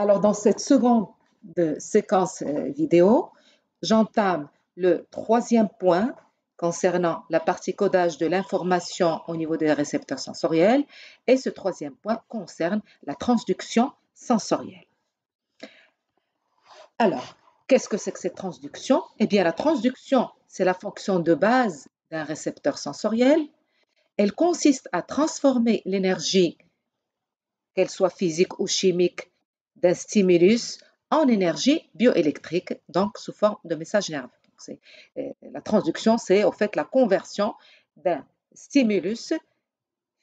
Alors, dans cette seconde séquence euh, vidéo, j'entame le troisième point concernant la partie codage de l'information au niveau des récepteurs sensoriels. Et ce troisième point concerne la transduction sensorielle. Alors, qu'est-ce que c'est que cette transduction? Eh bien, la transduction, c'est la fonction de base d'un récepteur sensoriel. Elle consiste à transformer l'énergie, qu'elle soit physique ou chimique, d'un stimulus en énergie bioélectrique, donc sous forme de message nerveux. Euh, la transduction, c'est au fait la conversion d'un stimulus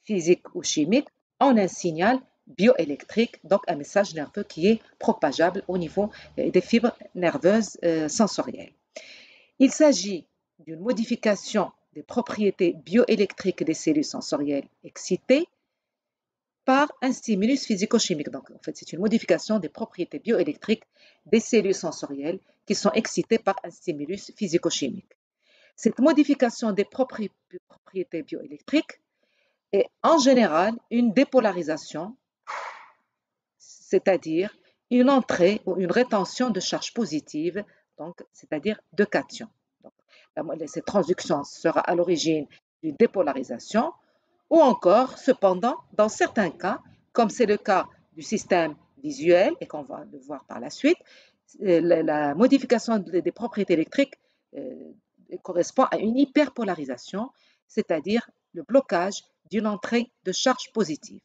physique ou chimique en un signal bioélectrique, donc un message nerveux qui est propageable au niveau euh, des fibres nerveuses euh, sensorielles. Il s'agit d'une modification des propriétés bioélectriques des cellules sensorielles excitées par un stimulus physico-chimique. Donc, en fait, c'est une modification des propriétés bioélectriques des cellules sensorielles qui sont excitées par un stimulus physico-chimique. Cette modification des propriétés bioélectriques est en général une dépolarisation, c'est-à-dire une entrée ou une rétention de charges positives, donc c'est-à-dire de cations. cette transduction sera à l'origine d'une dépolarisation ou encore, cependant, dans certains cas, comme c'est le cas du système visuel et qu'on va le voir par la suite, euh, la, modification des propriétés électriques euh, correspond à une hyperpolarisation, c'est-à-dire le blocage d'une entrée de charge positive.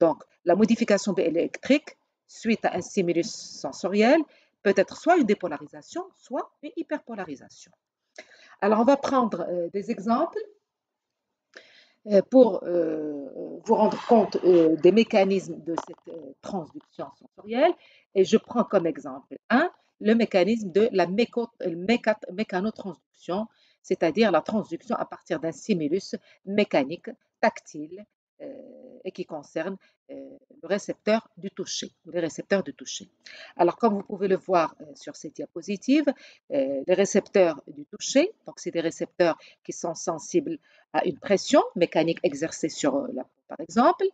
Donc, la modification électrique suite à un stimulus sensoriel peut être soit une dépolarisation, soit une hyperpolarisation. Alors, on va prendre euh, des exemples pour euh, vous rendre compte euh, des mécanismes de cette transduction sensorielle. Et je prends comme exemple un, le mécanisme de la mécanotransduction, c'est-à-dire la transduction à partir d'un stimulus mécanique tactile et qui concerne le récepteur du toucher ou les récepteurs de toucher. Alors, comme vous pouvez le voir sur cette diapositive, les récepteurs du toucher, donc c'est des récepteurs qui sont sensibles à une pression mécanique exercée sur la peau, par exemple,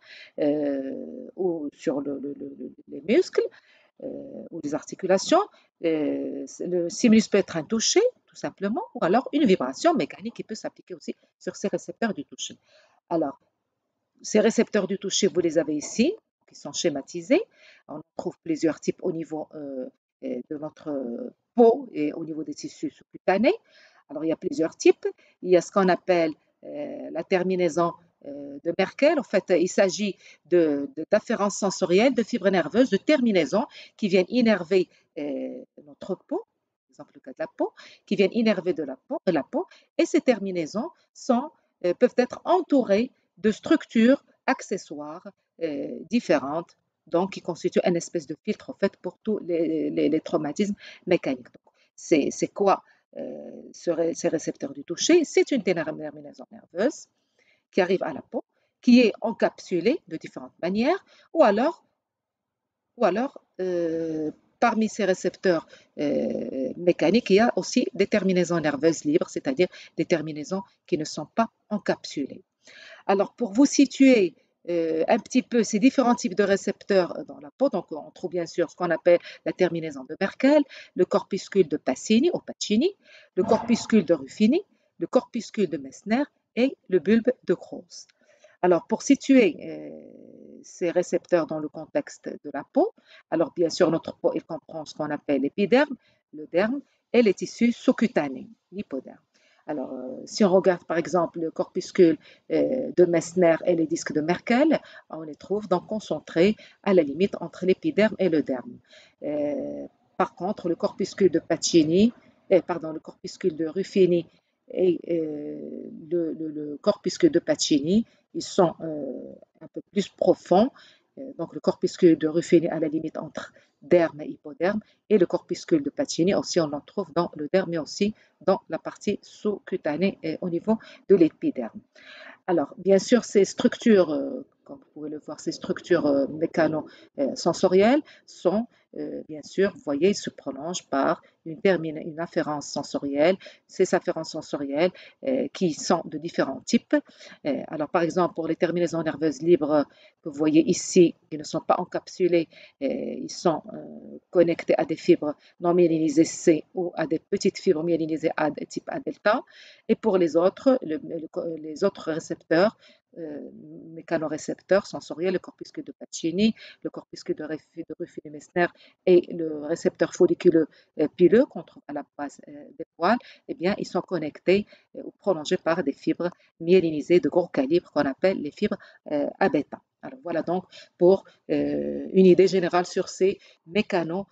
ou sur les muscles ou les articulations. le stimulus peut être un toucher, tout simplement, ou alors une vibration mécanique qui peut s'appliquer aussi sur ces récepteurs du toucher. Alors, ces récepteurs du toucher, vous les avez ici, qui sont schématisés. On trouve plusieurs types au niveau euh, de notre peau et au niveau des tissus sous-cutanés. Alors, il y a plusieurs types. Il y a ce qu'on appelle euh, la terminaison euh, de Merkel. En fait, il s'agit d'afférences de, sensorielles, de fibres nerveuses, de terminaisons qui viennent innerver notre peau, par exemple le cas de la peau, qui viennent innerver de la peau, et ces terminaisons peuvent être entourées de structures accessoires euh, différentes, donc qui constituent une espèce de filtre en fait pour tous les, traumatismes mécaniques. C'est quoi euh, ces récepteurs du toucher? C'est une terminaison nerveuse qui arrive à la peau, qui est encapsulée de différentes manières, ou alors, ou alors euh, parmi ces récepteurs mécaniques, il y a aussi des terminaisons nerveuses libres, c'est-à-dire des terminaisons qui ne sont pas encapsulées. Alors, pour vous situer euh, un petit peu ces différents types de récepteurs euh, dans la peau, on trouve bien sûr ce qu'on appelle la terminaison de Merkel, le corpuscule de Pacini ou Pacini, le corpuscule de Ruffini, le corpuscule de Messner et le bulbe de Krauss. Alors, pour situer euh, ces récepteurs dans le contexte de la peau, alors bien sûr, notre peau, comprend ce qu'on appelle l'épiderme, le derme et les tissus sous-cutanés, l'hypoderme. Alors, euh, si on regarde par exemple le corpuscule euh, de Messner et les disques de Merkel, on les trouve donc concentrés à la limite entre l'épiderme et le derme. Euh, par contre, le corpuscule de Pacini, pardon, le corpuscule de Ruffini et le, corpuscule de Pacini, ils sont un peu plus profonds. Donc, le corpuscule de Ruffini à la limite entre derme et hypoderme, et le corpuscule de Pacini aussi, on l'en trouve dans le derme, mais aussi dans la partie sous-cutanée et au niveau de l'épiderme. Alors, bien sûr, ces structures euh, comme vous pouvez le voir, ces structures euh, mécano-sensorielles sont euh, bien sûr, vous voyez, se prolongent par une, une afférence sensorielle. Ces afférences sensorielles euh, qui sont de différents types. alors, par exemple, pour les terminaisons nerveuses libres que vous voyez ici, qui ne sont pas encapsulées, ils sont connectés à des fibres non myélinisées C ou à des petites fibres myélinisées A type A delta. Et pour les autres, les autres récepteurs euh, mécanorécepteurs sensoriels, le corpuscule de Pacini, le corpuscule de, de messner et le récepteur folliculeux euh, pileux à la base euh, des poils, eh bien, ils sont connectés ou prolongés par des fibres myélinisées de gros calibre qu'on appelle les fibres à bêta. Alors voilà donc pour une idée générale sur ces mécanos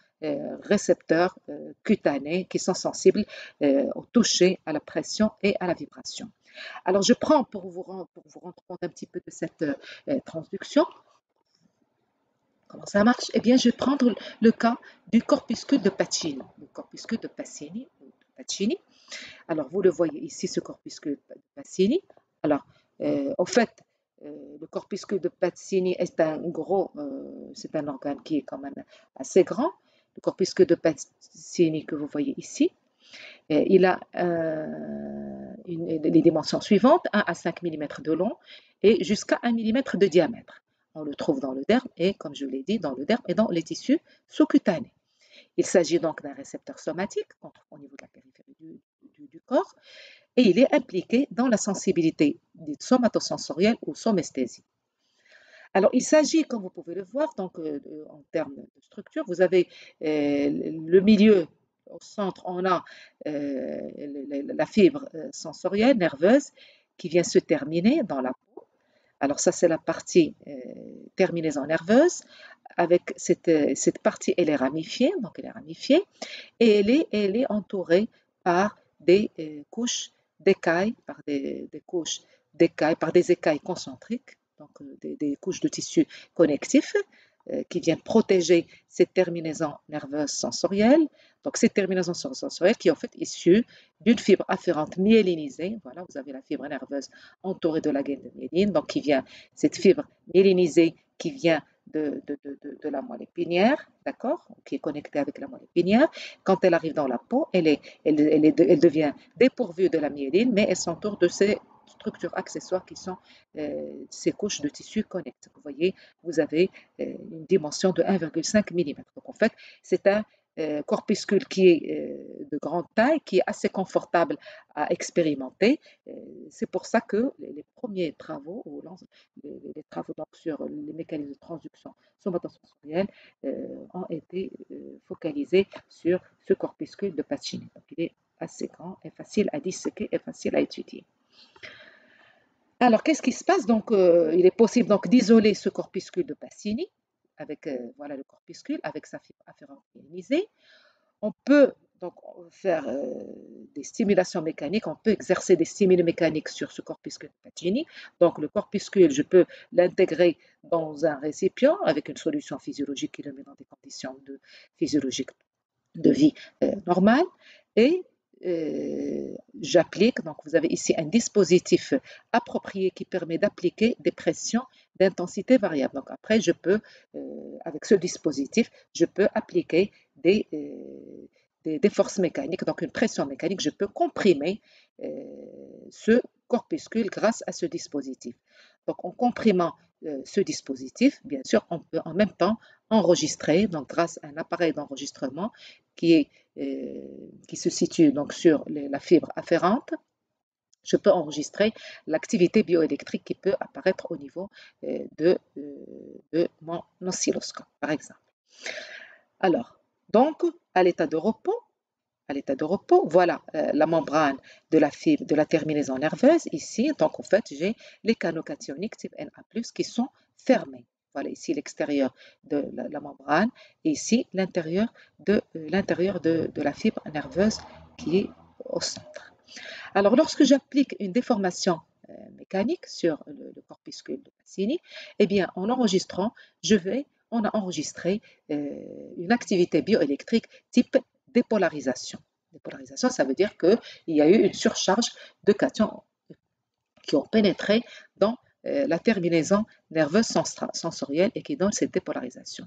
récepteurs cutanés qui sont sensibles au toucher, à la pression et à la vibration. Alors, je prends pour vous, rendre, compte un petit peu de cette euh, transduction. Comment ça marche? Eh bien, je vais prendre le cas du corpuscule de Pacini. Le corpuscule de Pacini, Pacini. Alors, vous le voyez ici, ce corpuscule de Pacini. Alors, euh, au fait, euh, le corpuscule de Pacini est un gros, c'est un organe qui est quand même assez grand. Le corpuscule de Pacini que vous voyez ici, il a les dimensions suivantes, 1 à 5 mm de long et jusqu'à 1 mm de diamètre. On le trouve dans le derme et, comme je l'ai dit, dans le derme et dans les tissus sous-cutanés. Il s'agit donc d'un récepteur somatique au niveau de la périphérie du, corps et il est impliqué dans la sensibilité dite somatosensorielle ou somesthésie. Alors, il s'agit, comme vous pouvez le voir, donc, euh, en termes de structure, vous avez euh, le milieu au centre, on a euh, la fibre euh, sensorielle, nerveuse, qui vient se terminer dans la peau. Alors ça, c'est la partie euh, terminaison nerveuse. Avec cette, cette, partie, elle est ramifiée, donc elle est ramifiée, et elle est, elle est entourée par des couches d'écailles, par des, couches d'écailles, par des écailles concentriques, donc des, des couches de tissu connectif qui viennent protéger cette terminaison nerveuse sensorielle. Donc, cette terminaison sensorielle qui est en fait issue d'une fibre afférente myélinisée. Voilà, vous avez la fibre nerveuse entourée de la gaine de myéline. Donc, qui vient, cette fibre myélinisée qui vient de, de, de, de, la moelle épinière, d'accord, qui est connectée avec la moelle épinière. Quand elle arrive dans la peau, elle, est, elle, elle, elle devient dépourvue de la myéline, mais elle s'entoure de ces structures accessoires qui sont euh, ces couches de tissu connectées. Vous voyez, vous avez euh, une dimension de 1,5 mm. Donc en fait, c'est un euh, corpuscule qui est euh, de grande taille, qui est assez confortable à expérimenter. Euh, c'est pour ça que les, premiers travaux, les, travaux sur les mécanismes de transduction somatosensorielle ont été focalisés sur ce corpuscule de Pacini. Donc il est assez grand et facile à disséquer et facile à étudier. Alors, qu'est-ce qui se passe? Donc, il est possible donc d'isoler ce corpuscule de Pacini avec euh, voilà, le corpuscule, avec sa fibre afférente ionisée. On peut donc faire euh, des stimulations mécaniques, on peut exercer des stimuli mécaniques sur ce corpuscule Pacini. Donc le corpuscule, je peux l'intégrer dans un récipient avec une solution physiologique qui le met dans des conditions de, physiologiques de vie euh, normale. Et euh, j'applique, donc vous avez ici un dispositif approprié qui permet d'appliquer des pressions d'intensité variable. Donc après, je peux, euh, avec ce dispositif, je peux appliquer des, euh, des, forces mécaniques, donc une pression mécanique, je peux comprimer ce corpuscule grâce à ce dispositif. Donc en comprimant ce dispositif, bien sûr, on peut en même temps enregistrer, donc grâce à un appareil d'enregistrement euh, qui se situe donc sur la fibre afférente, je peux enregistrer l'activité bioélectrique qui peut apparaître au niveau euh, de, euh, de mon oscilloscope, par exemple. Alors, donc, à l'état de repos, à l'état de repos, voilà la membrane de la fibre, de la terminaison nerveuse ici. Donc, en fait, j'ai les canaux cationiques type Na+, qui sont fermés. Voilà ici l'extérieur de la, membrane et ici l'intérieur de, euh, l'intérieur de, la fibre nerveuse qui est au centre. Alors lorsque j'applique une déformation euh, mécanique sur le, corpuscule de Pacini, eh bien en enregistrant, je vais, on a enregistré euh, une activité bioélectrique type dépolarisation. Dépolarisation, ça veut dire qu'il y a eu une surcharge de cations qui ont pénétré dans euh, la terminaison nerveuse sensorielle et qui donne cette dépolarisation.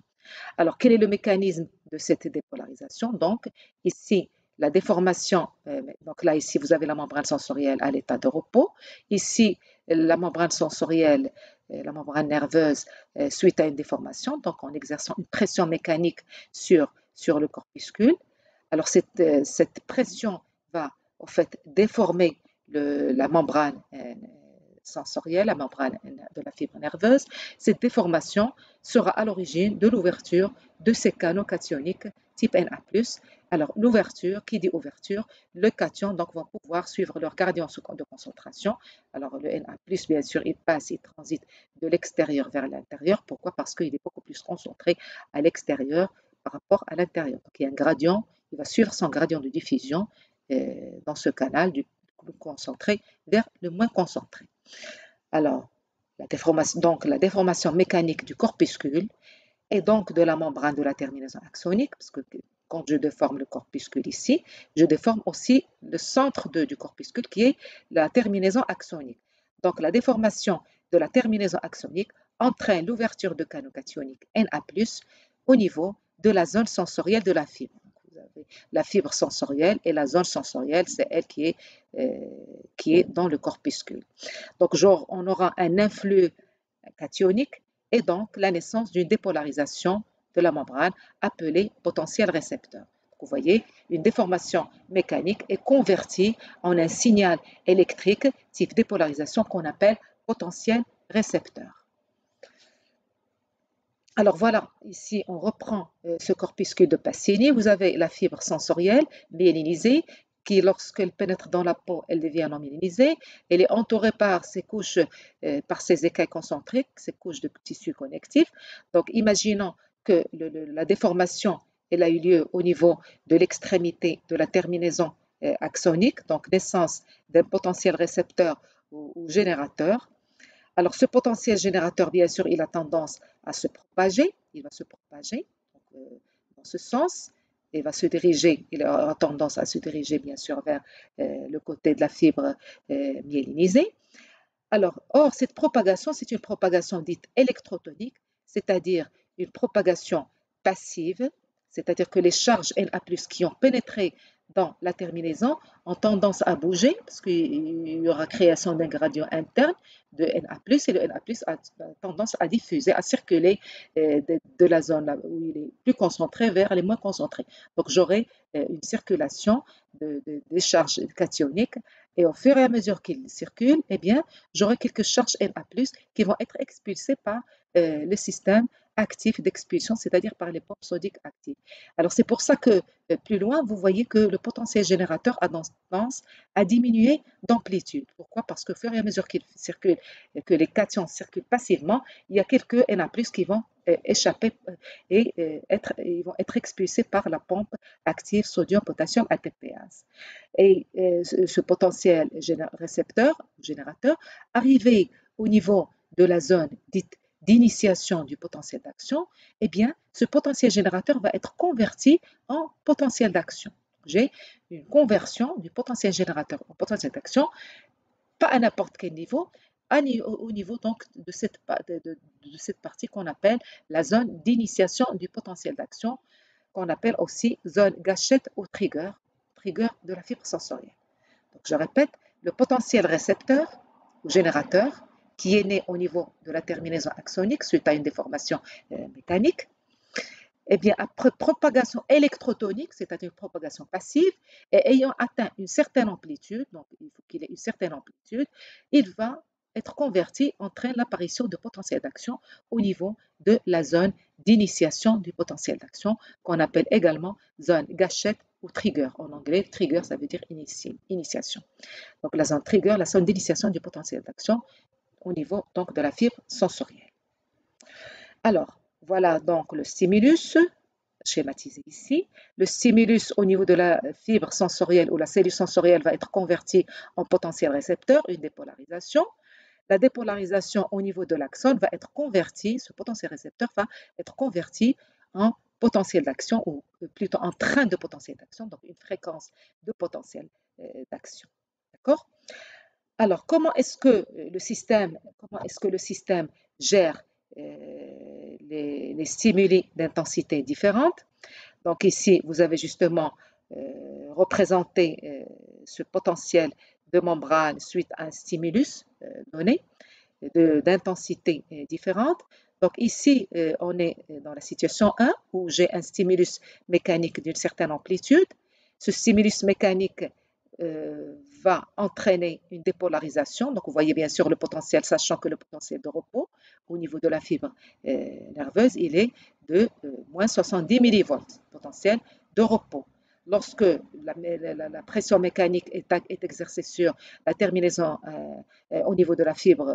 Alors, quel est le mécanisme de cette dépolarisation? Donc, ici, la déformation, euh, donc là, ici, vous avez la membrane sensorielle à l'état de repos. Ici, la membrane sensorielle, la membrane nerveuse, suite à une déformation, donc en exerçant une pression mécanique sur, sur le corpuscule. Alors, cette, cette pression va, en fait, déformer la membrane euh, sensorielle, la membrane de la fibre nerveuse. Cette déformation sera à l'origine de l'ouverture de ces canaux cationiques type Na+. Alors l'ouverture, qui dit ouverture, le cation donc vont pouvoir suivre leur gradient de concentration. Alors le Na+, bien sûr, il passe, il transite de l'extérieur vers l'intérieur. Pourquoi? Parce qu'il est beaucoup plus concentré à l'extérieur par rapport à l'intérieur. Donc il y a un gradient, il va suivre son gradient de diffusion dans ce canal du le concentré vers le moins concentré. Alors, la déformation, donc la déformation mécanique du corpuscule et donc de la membrane de la terminaison axonique, parce que quand je déforme le corpuscule ici, je déforme aussi le centre du corpuscule qui est la terminaison axonique. Donc la déformation de la terminaison axonique entraîne l'ouverture de canaux cationiques Na+, au niveau de la zone sensorielle de la fibre la fibre sensorielle et la zone sensorielle, c'est elle qui est, euh, dans le corpuscule. Donc, genre, on aura un influx cationique et donc la naissance d'une dépolarisation de la membrane appelée potentiel récepteur. Vous voyez, une déformation mécanique est convertie en un signal électrique type dépolarisation qu'on appelle potentiel récepteur. Alors voilà, ici on reprend euh, ce corpuscule de Pacini. Vous avez la fibre sensorielle myélinisée qui, lorsqu'elle pénètre dans la peau, elle devient non myélinisée. Elle est entourée par ces couches, euh, par ces écailles concentriques, ces couches de tissu connectif. Donc imaginons que la déformation elle a eu lieu au niveau de l'extrémité de la terminaison euh, axonique, donc naissance d'un potentiel récepteur ou générateur. Alors, ce potentiel générateur, bien sûr, il a tendance à se propager. Il va se propager euh, dans ce sens et va se diriger, il aura tendance à se diriger, bien sûr, vers euh, le côté de la fibre myélinisée. Alors, or, cette propagation, c'est une propagation dite électrotonique, c'est-à-dire une propagation passive, c'est-à-dire que les charges Na+, qui ont pénétré dans la terminaison ont tendance à bouger parce qu'il y aura création d'un gradient interne de Na+, et le Na+, a tendance à diffuser, à circuler euh, de, la zone où il est plus concentré vers les moins concentrés. Donc j'aurai euh, une circulation de, des charges cationiques et au fur et à mesure qu'il circule, eh bien, j'aurai quelques charges Na+, qui vont être expulsées par euh, le système actif d'expulsion, c'est-à-dire par les pompes sodiques actives. Alors c'est pour ça que euh, plus loin, vous voyez que le potentiel générateur a tendance à diminuer d'amplitude. Pourquoi? Parce que fur et à mesure qu'il circule, que les cations circulent passivement, il y a quelques Na+, qui vont euh, échapper euh, et être, ils vont être expulsés par la pompe active sodium-potassium ATPase. Et ce potentiel récepteur, générateur, arrivé au niveau de la zone dite d'initiation du potentiel d'action, eh bien, ce potentiel générateur va être converti en potentiel d'action. J'ai une conversion du potentiel générateur en potentiel d'action, pas à n'importe quel niveau, au niveau donc de cette, de, cette partie qu'on appelle la zone d'initiation du potentiel d'action, qu'on appelle aussi zone gâchette ou trigger, trigger de la fibre sensorielle. Donc, je répète, le potentiel récepteur ou générateur qui est né au niveau de la terminaison axonique suite à une déformation euh, mécanique, eh bien, après propagation électrotonique, c'est-à-dire propagation passive, et ayant atteint une certaine amplitude, donc il faut qu'il ait une certaine amplitude, il va être converti, entraîne l'apparition de potentiel d'action au niveau de la zone d'initiation du potentiel d'action, qu'on appelle également zone gâchette ou trigger. En anglais, trigger, ça veut dire initiation. Donc la zone trigger, la zone d'initiation du potentiel d'action, au niveau donc de la fibre sensorielle. Alors, voilà donc le stimulus schématisé ici. Le stimulus au niveau de la fibre sensorielle ou la cellule sensorielle va être converti en potentiel récepteur, une dépolarisation. La dépolarisation au niveau de l'axone va être convertie, ce potentiel récepteur va être converti en potentiel d'action ou plutôt en train de potentiel d'action, donc une fréquence de potentiel euh, d'action. D'accord? Alors, comment est-ce que le système, comment est-ce que le système gère euh, les, stimuli d'intensité différentes? Donc ici, vous avez justement euh, représenté euh, ce potentiel de membrane suite à un stimulus donné d'intensité différente. Donc ici, on est dans la situation 1 où j'ai un stimulus mécanique d'une certaine amplitude. Ce stimulus mécanique euh, va entraîner une dépolarisation. Donc, vous voyez bien sûr le potentiel, sachant que le potentiel de repos au niveau de la fibre euh, nerveuse, il est de euh, moins 70 millivolts, potentiel de repos. Lorsque la, pression mécanique est, exercée sur la terminaison au niveau de la fibre,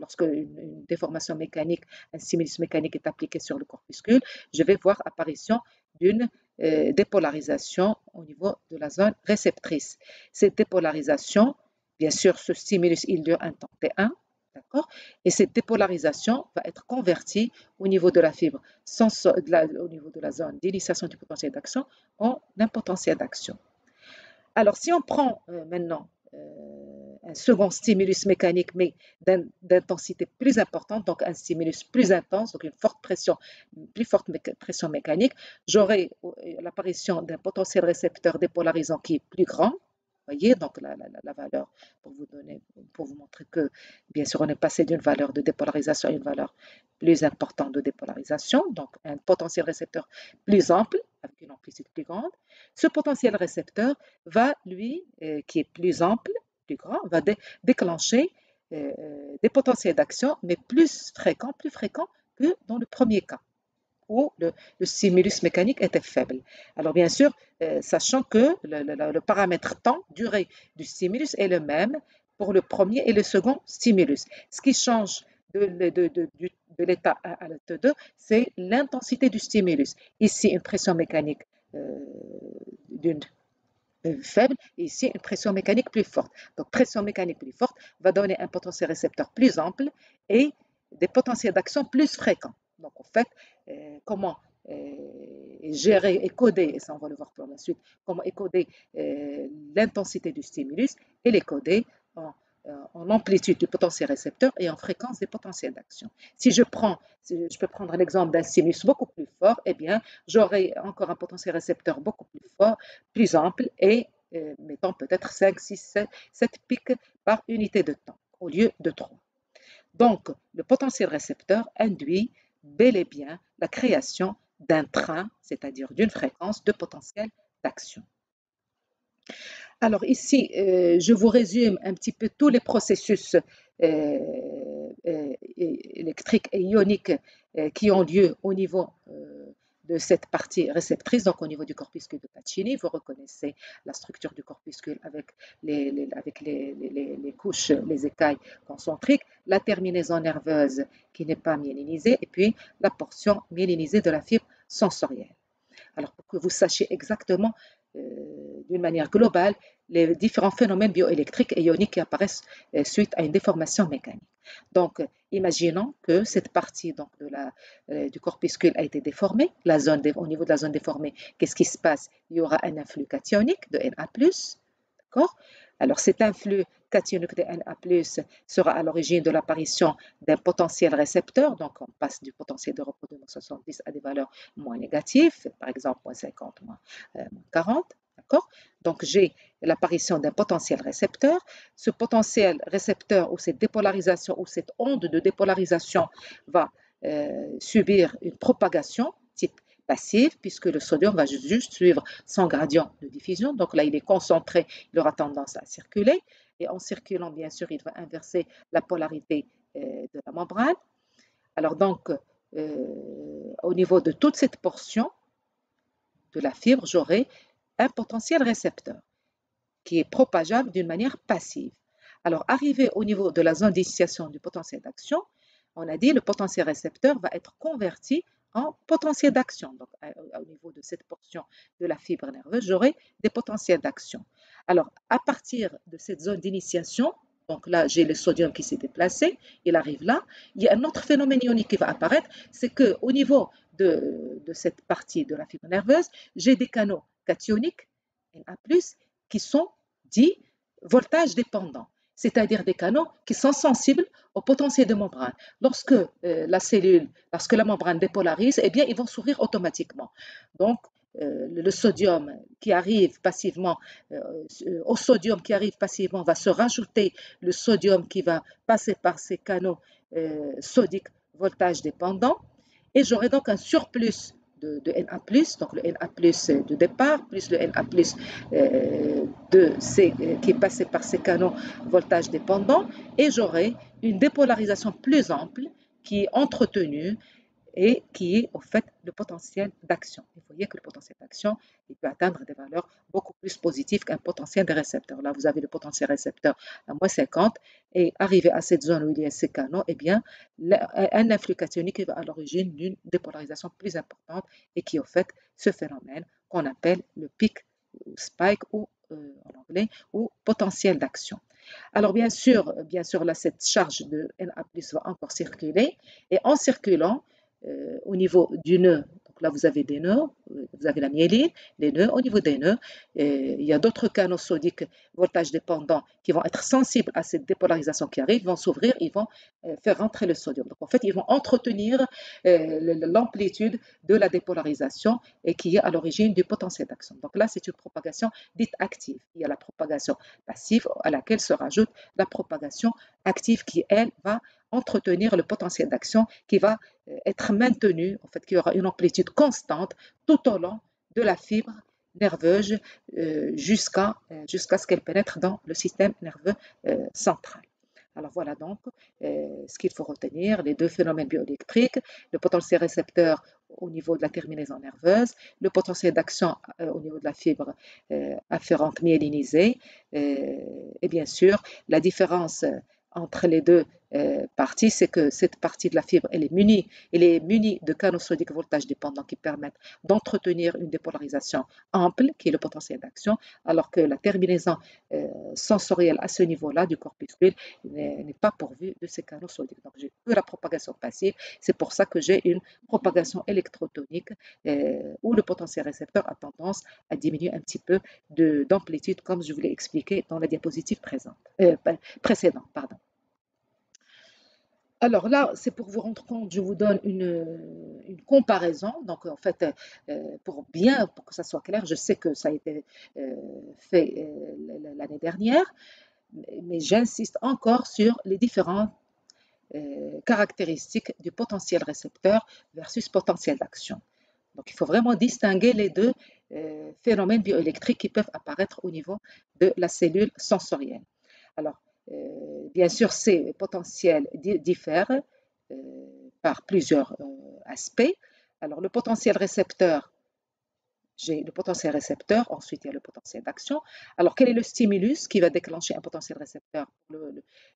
lorsque une, déformation mécanique, un stimulus mécanique est appliqué sur le corpuscule, je vais voir apparition d'une euh, dépolarisation au niveau de la zone réceptrice. Cette dépolarisation, bien sûr, ce stimulus, il dure un temps T1, d'accord? Et cette dépolarisation va être convertie au niveau de la fibre, sans, au niveau de la zone d'initiation du potentiel d'action, en un potentiel d'action. Alors, si on prend euh, maintenant euh, un second stimulus mécanique, mais d'intensité plus importante, donc un stimulus plus intense, donc une forte pression, plus forte pression mécanique, j'aurai euh, l'apparition d'un potentiel récepteur dépolarisant qui est plus grand. Voyez donc la, valeur pour vous donner, pour vous montrer que bien sûr on est passé d'une valeur de dépolarisation à une valeur plus importante de dépolarisation, donc un potentiel récepteur plus ample avec une amplitude plus grande. Ce potentiel récepteur va lui, euh, qui est plus ample, grand, va déclencher euh, des potentiels d'action, mais plus fréquents, plus fréquents que dans le premier cas, où le, stimulus mécanique était faible. Alors bien sûr, euh, sachant que le, paramètre temps, durée du stimulus est le même pour le premier et le second stimulus. Ce qui change de, l'état 1 à l'état 2, c'est l'intensité du stimulus. Ici, une pression mécanique euh, d'une faible et ici une pression mécanique plus forte. Donc pression mécanique plus forte va donner un potentiel récepteur plus ample et des potentiels d'action plus fréquents. Donc en fait, euh, comment euh, gérer et coder, et ça on va le voir pour la suite, comment écoder euh, l'intensité du stimulus et les coder en en amplitude du potentiel récepteur et en fréquence des potentiels d'action. Si je prends, je peux prendre l'exemple d'un sinus beaucoup plus fort, eh bien, j'aurai encore un potentiel récepteur beaucoup plus fort, plus ample et euh, mettant peut-être 5, 6, 7, pics par unité de temps au lieu de 3. Donc, le potentiel récepteur induit bel et bien la création d'un train, c'est-à-dire d'une fréquence de potentiel d'action. Alors ici, euh, je vous résume un petit peu tous les processus euh, euh, électriques et ioniques qui ont lieu au niveau de cette partie réceptrice, donc au niveau du corpuscule de Pacini. Vous reconnaissez la structure du corpuscule avec les, les, couches, les écailles concentriques, la terminaison nerveuse qui n'est pas myélinisée, et puis la portion myélinisée de la fibre sensorielle. Alors, pour que vous sachiez exactement d'une manière globale les différents phénomènes bioélectriques et ioniques qui apparaissent euh, suite à une déformation mécanique. Donc, imaginons que cette partie donc, de la, euh, du corpuscule a été déformée. La zone au niveau de la zone déformée, qu'est-ce qui se passe? Il y aura un influx cationique de Na+, d'accord? Alors cet influx cationique de Na+, sera à l'origine de l'apparition d'un potentiel récepteur, donc on passe du potentiel de repos de moins 70 à des valeurs moins négatives, par exemple moins 50, moins, 40, euh, Donc j'ai l'apparition d'un potentiel récepteur. Ce potentiel récepteur ou cette dépolarisation ou cette onde de dépolarisation va euh, subir une propagation type passive, puisque le sodium va juste suivre son gradient de diffusion. Donc là, il est concentré, il aura tendance à circuler. Et en circulant, bien sûr, il va inverser la polarité euh, de la membrane. Alors donc, euh, au niveau de toute cette portion de la fibre, j'aurai un potentiel récepteur qui est propageable d'une manière passive. Alors, arrivé au niveau de la zone d'initiation du potentiel d'action, on a dit le potentiel récepteur va être converti en potentiel d'action. Donc, au niveau de cette portion de la fibre nerveuse, j'aurai des potentiels d'action. Alors, à partir de cette zone d'initiation, donc là, j'ai le sodium qui s'est déplacé, il arrive là. Il y a un autre phénomène ionique qui va apparaître, c'est qu'au niveau de, de, cette partie de la fibre nerveuse, j'ai des canaux cationiques, Na+, qui sont dits voltage dépendants. C'est-à-dire des canaux qui sont sensibles au potentiel de membrane. Lorsque euh, la cellule, lorsque la membrane dépolarise, eh bien, ils vont s'ouvrir automatiquement. Donc, euh, le sodium qui arrive passivement, euh, au sodium qui arrive passivement va se rajouter le sodium qui va passer par ces canaux sodiques voltage dépendant et j'aurai donc un surplus de, Na+, donc le Na+, de départ, plus le Na+, euh, de euh, qui est passé par ces canaux voltage dépendant, et j'aurai une dépolarisation plus ample qui est entretenue et qui est au fait le potentiel d'action. Vous voyez que le potentiel d'action, il peut atteindre des valeurs beaucoup plus positives qu'un potentiel des récepteurs. Là, vous avez le potentiel récepteur à moins 50 et arrivé à cette zone où il y a ces canaux, eh bien, un influx cationique va à l'origine d'une dépolarisation plus importante et qui au fait ce phénomène qu'on appelle le pic spike ou euh, en anglais ou potentiel d'action. Alors bien sûr, bien sûr là cette charge de Na+ va encore circuler et en circulant, euh, au niveau du nœud. Donc là, vous avez des nœuds, vous avez la myéline, les nœuds. Au niveau des nœuds, euh, il y a d'autres canaux sodiques voltage dépendants qui vont être sensibles à cette dépolarisation qui arrive, vont s'ouvrir, ils vont euh, faire rentrer le sodium. Donc en fait, ils vont entretenir l'amplitude de la dépolarisation et qui est à l'origine du potentiel d'action. Donc là, c'est une propagation dite active. Il y a la propagation passive à laquelle se rajoute la propagation active qui, elle, va entretenir le potentiel d'action qui va euh, être maintenu, en fait, qui aura une amplitude constante tout au long de la fibre nerveuse euh, euh, jusqu'à ce qu'elle pénètre dans le système nerveux central. Alors voilà donc ce qu'il faut retenir, les deux phénomènes bioélectriques, le potentiel récepteur au niveau de la terminaison nerveuse, le potentiel d'action au niveau de la fibre afférente myélinisée, et bien sûr la différence entre les deux euh, parties, c'est que cette partie de la fibre, elle est munie, elle est munie de canaux sodiques voltage dépendants qui permettent d'entretenir une dépolarisation ample, qui est le potentiel d'action, alors que la terminaison euh, sensorielle à ce niveau-là du corpuscule n'est pas pourvue de ces canaux sodiques. Donc j'ai que la propagation passive, c'est pour ça que j'ai une propagation électrotonique euh, où le potentiel récepteur a tendance à diminuer un petit peu d'amplitude, comme je vous l'ai expliqué dans la diapositive présente, précédente. Alors là, c'est pour vous rendre compte, je vous donne une, comparaison. Donc en fait, euh, pour bien, pour que ça soit clair, je sais que ça a été euh, fait euh, l'année dernière, mais j'insiste encore sur les différentes caractéristiques du potentiel récepteur versus potentiel d'action. Donc il faut vraiment distinguer les deux phénomènes bioélectriques qui peuvent apparaître au niveau de la cellule sensorielle. Alors, bien sûr, ces potentiels diffèrent euh, par plusieurs euh, aspects. Alors, le potentiel récepteur, j'ai le potentiel récepteur, ensuite il y a le potentiel d'action. Alors, quel est le stimulus qui va déclencher un potentiel récepteur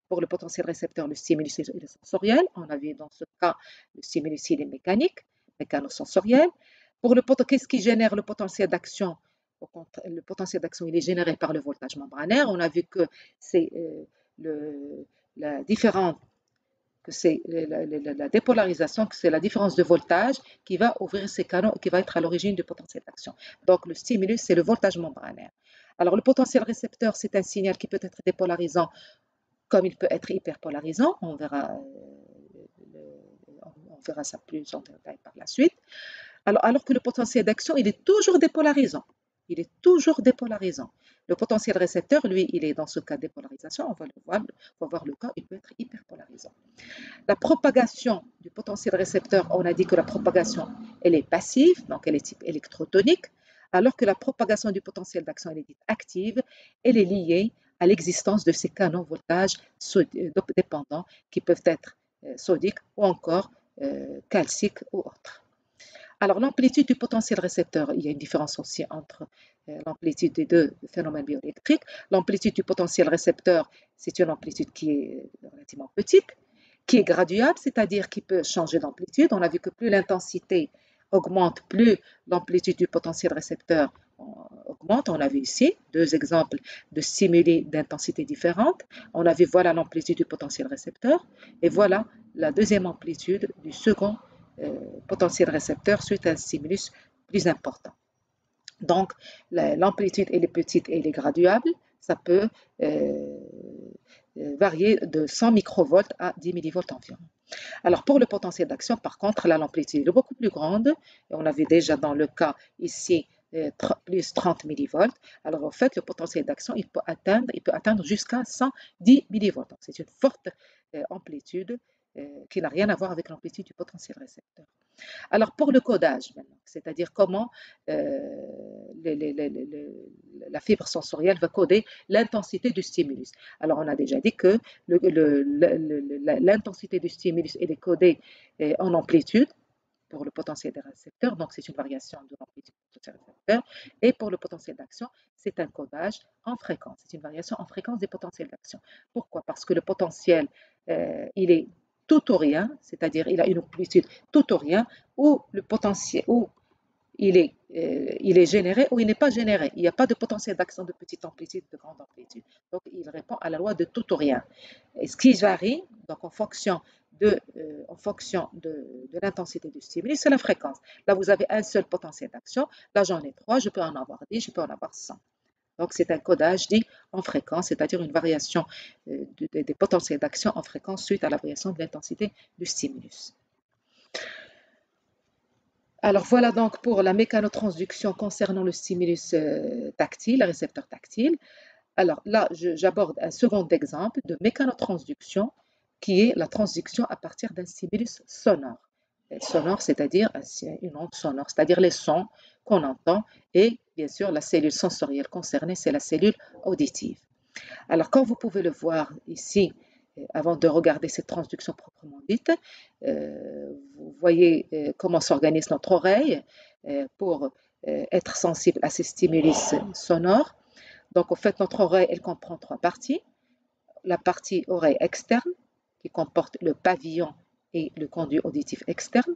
Pour le, potentiel récepteur, le stimulus est sensoriel? On a vu dans ce cas, le stimulus il est mécanique, mécanosensoriel. Pour le qu'est-ce qui génère le potentiel d'action? Le potentiel d'action, il est généré par le voltage membranaire. On a vu que c'est la différence, que c'est la, dépolarisation, que c'est la différence de voltage qui va ouvrir ces canaux, qui va être à l'origine du potentiel d'action. Donc le stimulus, c'est le voltage membranaire. Alors le potentiel récepteur, c'est un signal qui peut être dépolarisant comme il peut être hyperpolarisant. On verra, euh, on verra ça plus en détail par la suite. Alors, alors que le potentiel d'action, il est toujours dépolarisant. Il est toujours dépolarisant. Le potentiel récepteur, lui, il est dans ce cas dépolarisation. On va, le voir, on va voir le cas, il peut être hyperpolarisant. La propagation du potentiel récepteur, on a dit que la propagation, elle est passive, donc elle est type électrotonique, alors que la propagation du potentiel d'action, elle est dite active, elle est liée à l'existence de ces canaux voltage euh, dépendants qui peuvent être euh, sodiques ou encore euh, calciques ou autres. Alors, l'amplitude du potentiel récepteur, il y a une différence aussi entre euh, l'amplitude des deux phénomènes bioélectriques. L'amplitude du potentiel récepteur, c'est une amplitude qui est relativement petite, qui est graduable, c'est-à-dire qui peut changer d'amplitude. On a vu que plus l'intensité augmente, plus l'amplitude du potentiel récepteur euh, augmente. On a vu ici deux exemples de stimuli d'intensité différentes. On a vu voilà l'amplitude du potentiel récepteur et voilà la deuxième amplitude du second potentiel récepteur suite à un stimulus plus important. Donc, l'amplitude, est petite et elle est graduable. Ça peut, euh, varier de 100 microvolts à 10 millivolts environ. Alors pour le potentiel d'action, par contre, là l'amplitude est beaucoup plus grande. Et on avait déjà dans le cas ici plus 30 millivolts. Alors en fait, le potentiel d'action, il peut atteindre, atteindre jusqu'à 110 millivolts. C'est une forte amplitude qui n'a rien à voir avec l'amplitude du potentiel récepteur. Alors pour le codage c'est-à-dire comment euh, la fibre sensorielle va coder l'intensité du stimulus. Alors on a déjà dit que l'intensité du stimulus est codée euh, en amplitude pour le potentiel des récepteurs, donc c'est une variation de l'amplitude du potentiel récepteur, et pour le potentiel d'action, c'est un codage en fréquence, c'est une variation en fréquence des potentiels d'action. Pourquoi? Parce que le potentiel, euh, il est tout ou rien, c'est-à-dire il a une amplitude tout ou rien, ou le potentiel, est, euh, il est généré ou il n'est pas généré. Il n'y a pas de potentiel d'action de petite amplitude, de grande amplitude. Donc il répond à la loi de tout ou rien. Et ce qui varie, donc en fonction de, euh, en fonction de, de l'intensité du stimulus, c'est la fréquence. Là, vous avez un seul potentiel d'action. Là, j'en ai trois, je peux en avoir dix, je peux en avoir 100. Donc, c'est un codage dit en fréquence, c'est-à-dire une variation euh, des potentiels d'action en fréquence suite à la variation de l'intensité du stimulus. Alors voilà donc pour la mécanotransduction concernant le stimulus euh, tactile, le récepteur tactile. Alors là, j'aborde un second exemple de mécanotransduction qui est la transduction à partir d'un stimulus sonore. sonore, c'est-à-dire une onde sonore, c'est-à-dire les sons qu'on entend et bien sûr la cellule sensorielle concernée, c'est la cellule auditive. Alors comme vous pouvez le voir ici, euh, avant de regarder cette transduction proprement dite, euh, vous voyez euh, comment s'organise notre oreille pour être sensible à ces stimulus sonores. Donc, en fait, notre oreille, elle comprend trois parties. La partie oreille externe, qui comporte le pavillon et le conduit auditif externe.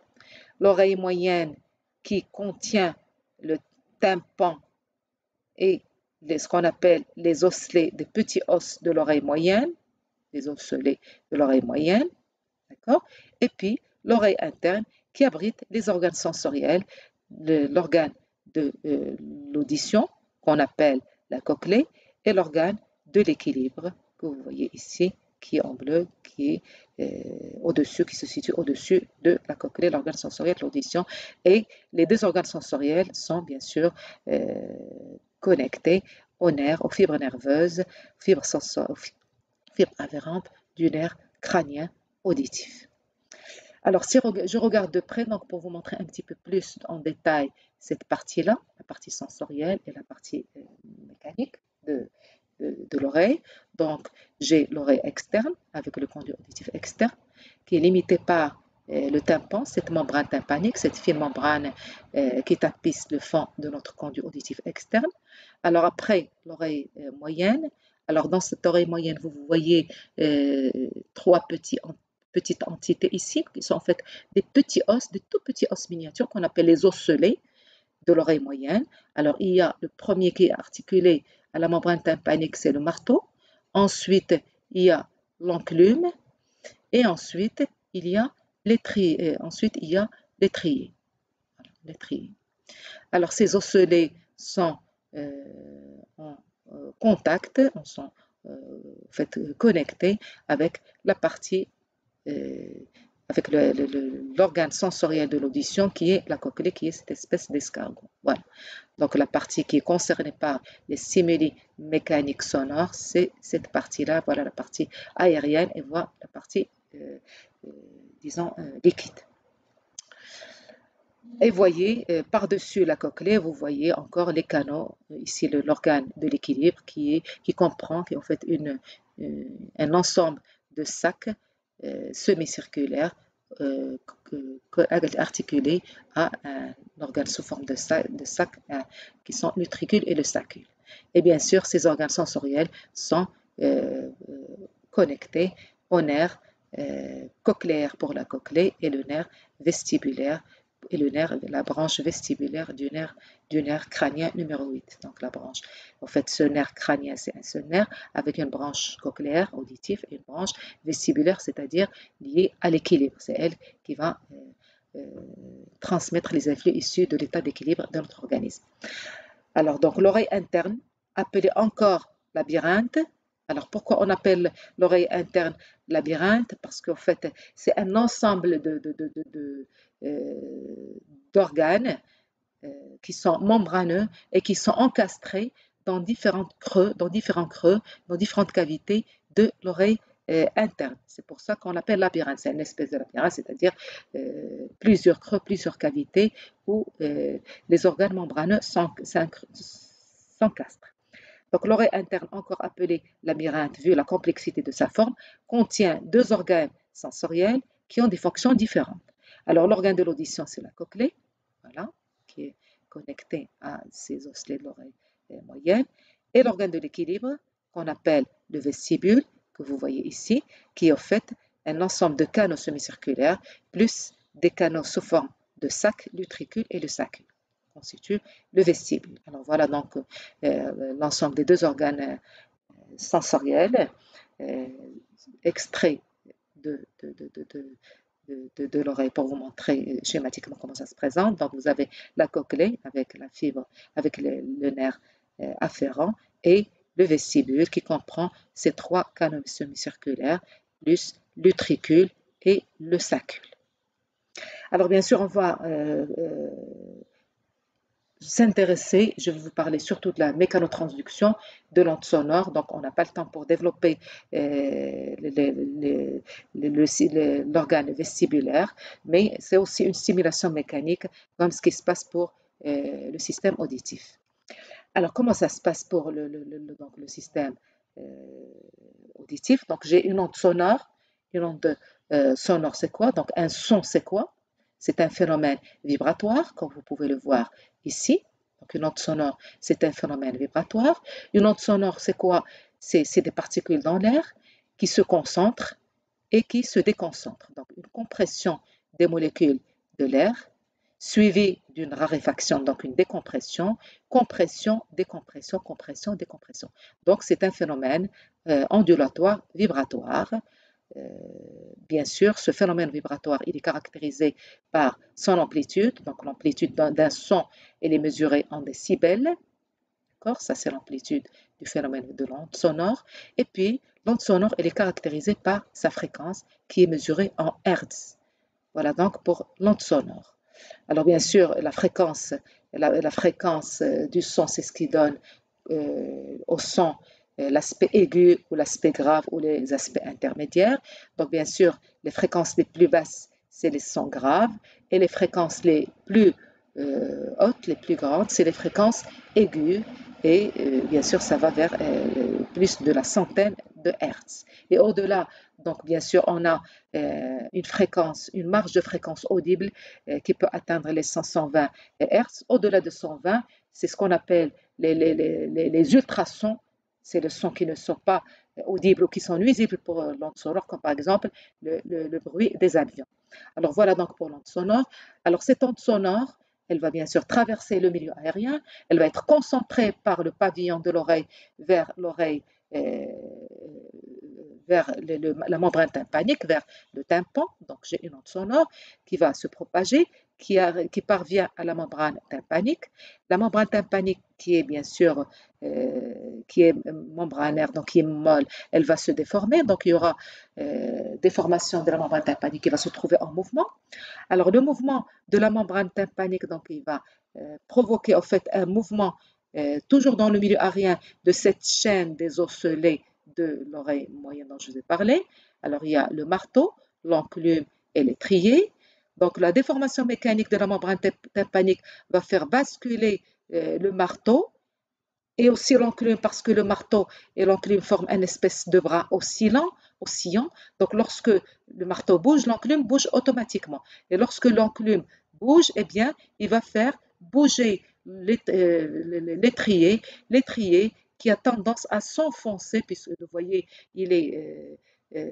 L'oreille moyenne, qui contient le tympan et ce qu'on appelle les osselets des petits os de l'oreille moyenne, les osselets de l'oreille moyenne, d'accord? Et puis l'oreille interne qui abrite les organes sensoriels, l'organe de euh, l'audition qu'on appelle la cochlée et l'organe de l'équilibre que vous voyez ici qui est en bleu, qui est euh, au-dessus, qui se situe au-dessus de la cochlée, l'organe sensoriel l'audition. Et les deux organes sensoriels sont bien sûr euh, connectés aux nerfs, aux fibres nerveuses, fibres, fibres afférentes du nerf crânien auditif. Alors, si je regarde de près, donc pour vous montrer un petit peu plus en détail cette partie-là, la partie sensorielle et la partie euh, mécanique de, de, l'oreille. Donc, j'ai l'oreille externe avec le conduit auditif externe qui est limité par euh, le tympan, cette membrane tympanique, cette fine membrane euh, qui tapisse le fond de notre conduit auditif externe. Alors après, l'oreille euh, moyenne. Alors dans cette oreille moyenne, vous voyez trois petits, petites entités ici, qui sont en fait des petits os, des tout petits os miniatures qu'on appelle les osselets de l'oreille moyenne. Alors il y a le premier qui est articulé à la membrane tympanique, c'est le marteau. Ensuite, il y a l'enclume. Et ensuite, il y a l'étrier. Ensuite, il y a l'étrier. Alors, ces osselets sont euh, en euh, contact, sont euh, fait, connectés avec la partie avec l'organe sensoriel de l'audition qui est la cochlée, qui est cette espèce d'escargot. Voilà. Donc la partie qui est concernée par les stimuli mécaniques sonores, c'est cette partie-là, voilà la partie aérienne et voilà la partie, euh, euh, disons, euh, liquide. Et voyez, par-dessus la cochlée, vous voyez encore les canaux, ici l'organe de l'équilibre qui, qui comprend, qui est en fait une, un ensemble de sacs semi-circulaire euh, articulé à un organe sous forme de sac, de sac euh, qui sont l'utricule et le sacule. Et bien sûr, ces organes sensoriels sont connectés au nerf cochléaire pour la cochlée et le nerf vestibulaire et le nerf, la branche vestibulaire du nerf, nerf crânien numéro 8. Donc la branche. En fait, ce nerf crânien, c'est un seul nerf avec une branche cochléaire auditive et une branche vestibulaire, c'est-à-dire liée à l'équilibre. C'est elle qui va euh, euh, transmettre les influx issus de l'état d'équilibre de notre organisme. Alors, donc l'oreille interne, appelée encore labyrinthe, Alors pourquoi on appelle l'oreille interne labyrinthe? Parce qu'en fait, c'est un ensemble d'organes euh, qui sont membraneux et qui sont encastrés dans différents creux, dans différents creux, dans différentes cavités de l'oreille euh, interne. C'est pour ça qu'on l'appelle labyrinthe. C'est une espèce de labyrinthe, c'est-à-dire euh, plusieurs creux, plusieurs cavités où les organes membraneux s'encastrent. Donc l'oreille interne, encore appelée labyrinthe, vu la complexité de sa forme, contient deux organes sensoriels qui ont des fonctions différentes. Alors l'organe de l'audition, c'est la cochlée, voilà, qui est connecté à ces osselets de l'oreille euh, moyenne, et l'organe de l'équilibre, qu'on appelle le vestibule, que vous voyez ici, qui est en fait un ensemble de canaux semi-circulaires, plus des canaux sous forme de sac, l'utricule et le sacule constitue le vestibule. Alors voilà donc euh, l'ensemble des deux organes euh, sensoriels extraits de, l'oreille pour vous montrer schématiquement comment ça se présente. Donc vous avez la cochlée avec la fibre, avec le, nerf afférent et le vestibule qui comprend ces trois canaux semi-circulaires plus l'utricule et le sacule. Alors bien sûr, on va s'intéresser, je vais vous parler surtout de la mécanotransduction de l'onde sonore, donc on n'a pas le temps pour développer euh, l'organe vestibulaire, mais c'est aussi une stimulation mécanique comme ce qui se passe pour euh, le système auditif. Alors comment ça se passe pour le, système euh, auditif? Donc j'ai une onde sonore, une onde sonore c'est quoi? Donc un son c'est quoi? C'est un phénomène vibratoire, comme vous pouvez le voir ici. Donc une onde sonore, c'est un phénomène vibratoire. Une onde sonore, c'est quoi? C'est des particules dans l'air qui se concentrent et qui se déconcentrent. Donc une compression des molécules de l'air suivie d'une raréfaction, donc une décompression, compression, décompression, compression, décompression. Donc c'est un phénomène euh, ondulatoire, vibratoire, bien sûr, ce phénomène vibratoire, il est caractérisé par son amplitude. Donc, l'amplitude d'un son, elle est mesurée en décibels. D'accord? Ça, c'est l'amplitude du phénomène de l'onde sonore. Et puis, l'onde sonore, elle est caractérisée par sa fréquence, qui est mesurée en Hertz. Voilà donc pour l'onde sonore. Alors, bien sûr, la fréquence, la, fréquence euh, du son, c'est ce qui donne euh, au son euh, l'aspect aigu ou l'aspect grave ou les aspects intermédiaires. Donc bien sûr, les fréquences les plus basses, c'est les sons graves et les fréquences les plus euh, hautes, les plus grandes, c'est les fréquences aiguës et euh, bien sûr ça va vers plus de la centaine de Hertz. Et au-delà, donc bien sûr, on a une fréquence, une marge de fréquence audible qui peut atteindre les 120 Hertz. Au-delà de 120, c'est ce qu'on appelle les, les, les, les ultrasons c'est le son qui ne sont pas audibles ou qui sont nuisibles pour euh, l'onde sonore, comme par exemple le, bruit des avions. Alors voilà donc pour l'onde sonore. Alors cette onde sonore, elle va bien sûr traverser le milieu aérien, elle va être concentrée par le pavillon de l'oreille vers l'oreille euh, vers la membrane tympanique, vers le tympan. Donc j'ai une onde sonore qui va se propager, qui, parvient à la membrane tympanique. La membrane tympanique qui est bien sûr euh, qui est membranaire, donc qui est molle, elle va se déformer. Donc il y aura euh, déformation de la membrane tympanique qui va se trouver en mouvement. Alors le mouvement de la membrane tympanique, donc il va euh, provoquer en fait un mouvement toujours dans le milieu aérien de cette chaîne des osselets de l'oreille moyenne dont je vous ai parlé. Alors il y a le marteau, l'enclume et l'étrier. Donc la déformation mécanique de la membrane tympanique va faire basculer le marteau et aussi l'enclume parce que le marteau et l'enclume forment une espèce de bras oscillant, oscillant. Donc lorsque le marteau bouge, l'enclume bouge automatiquement. Et lorsque l'enclume bouge, eh bien, il va faire bouger euh, l'étrier, l'étrier qui a tendance à s'enfoncer, puisque vous voyez, il est, euh, euh,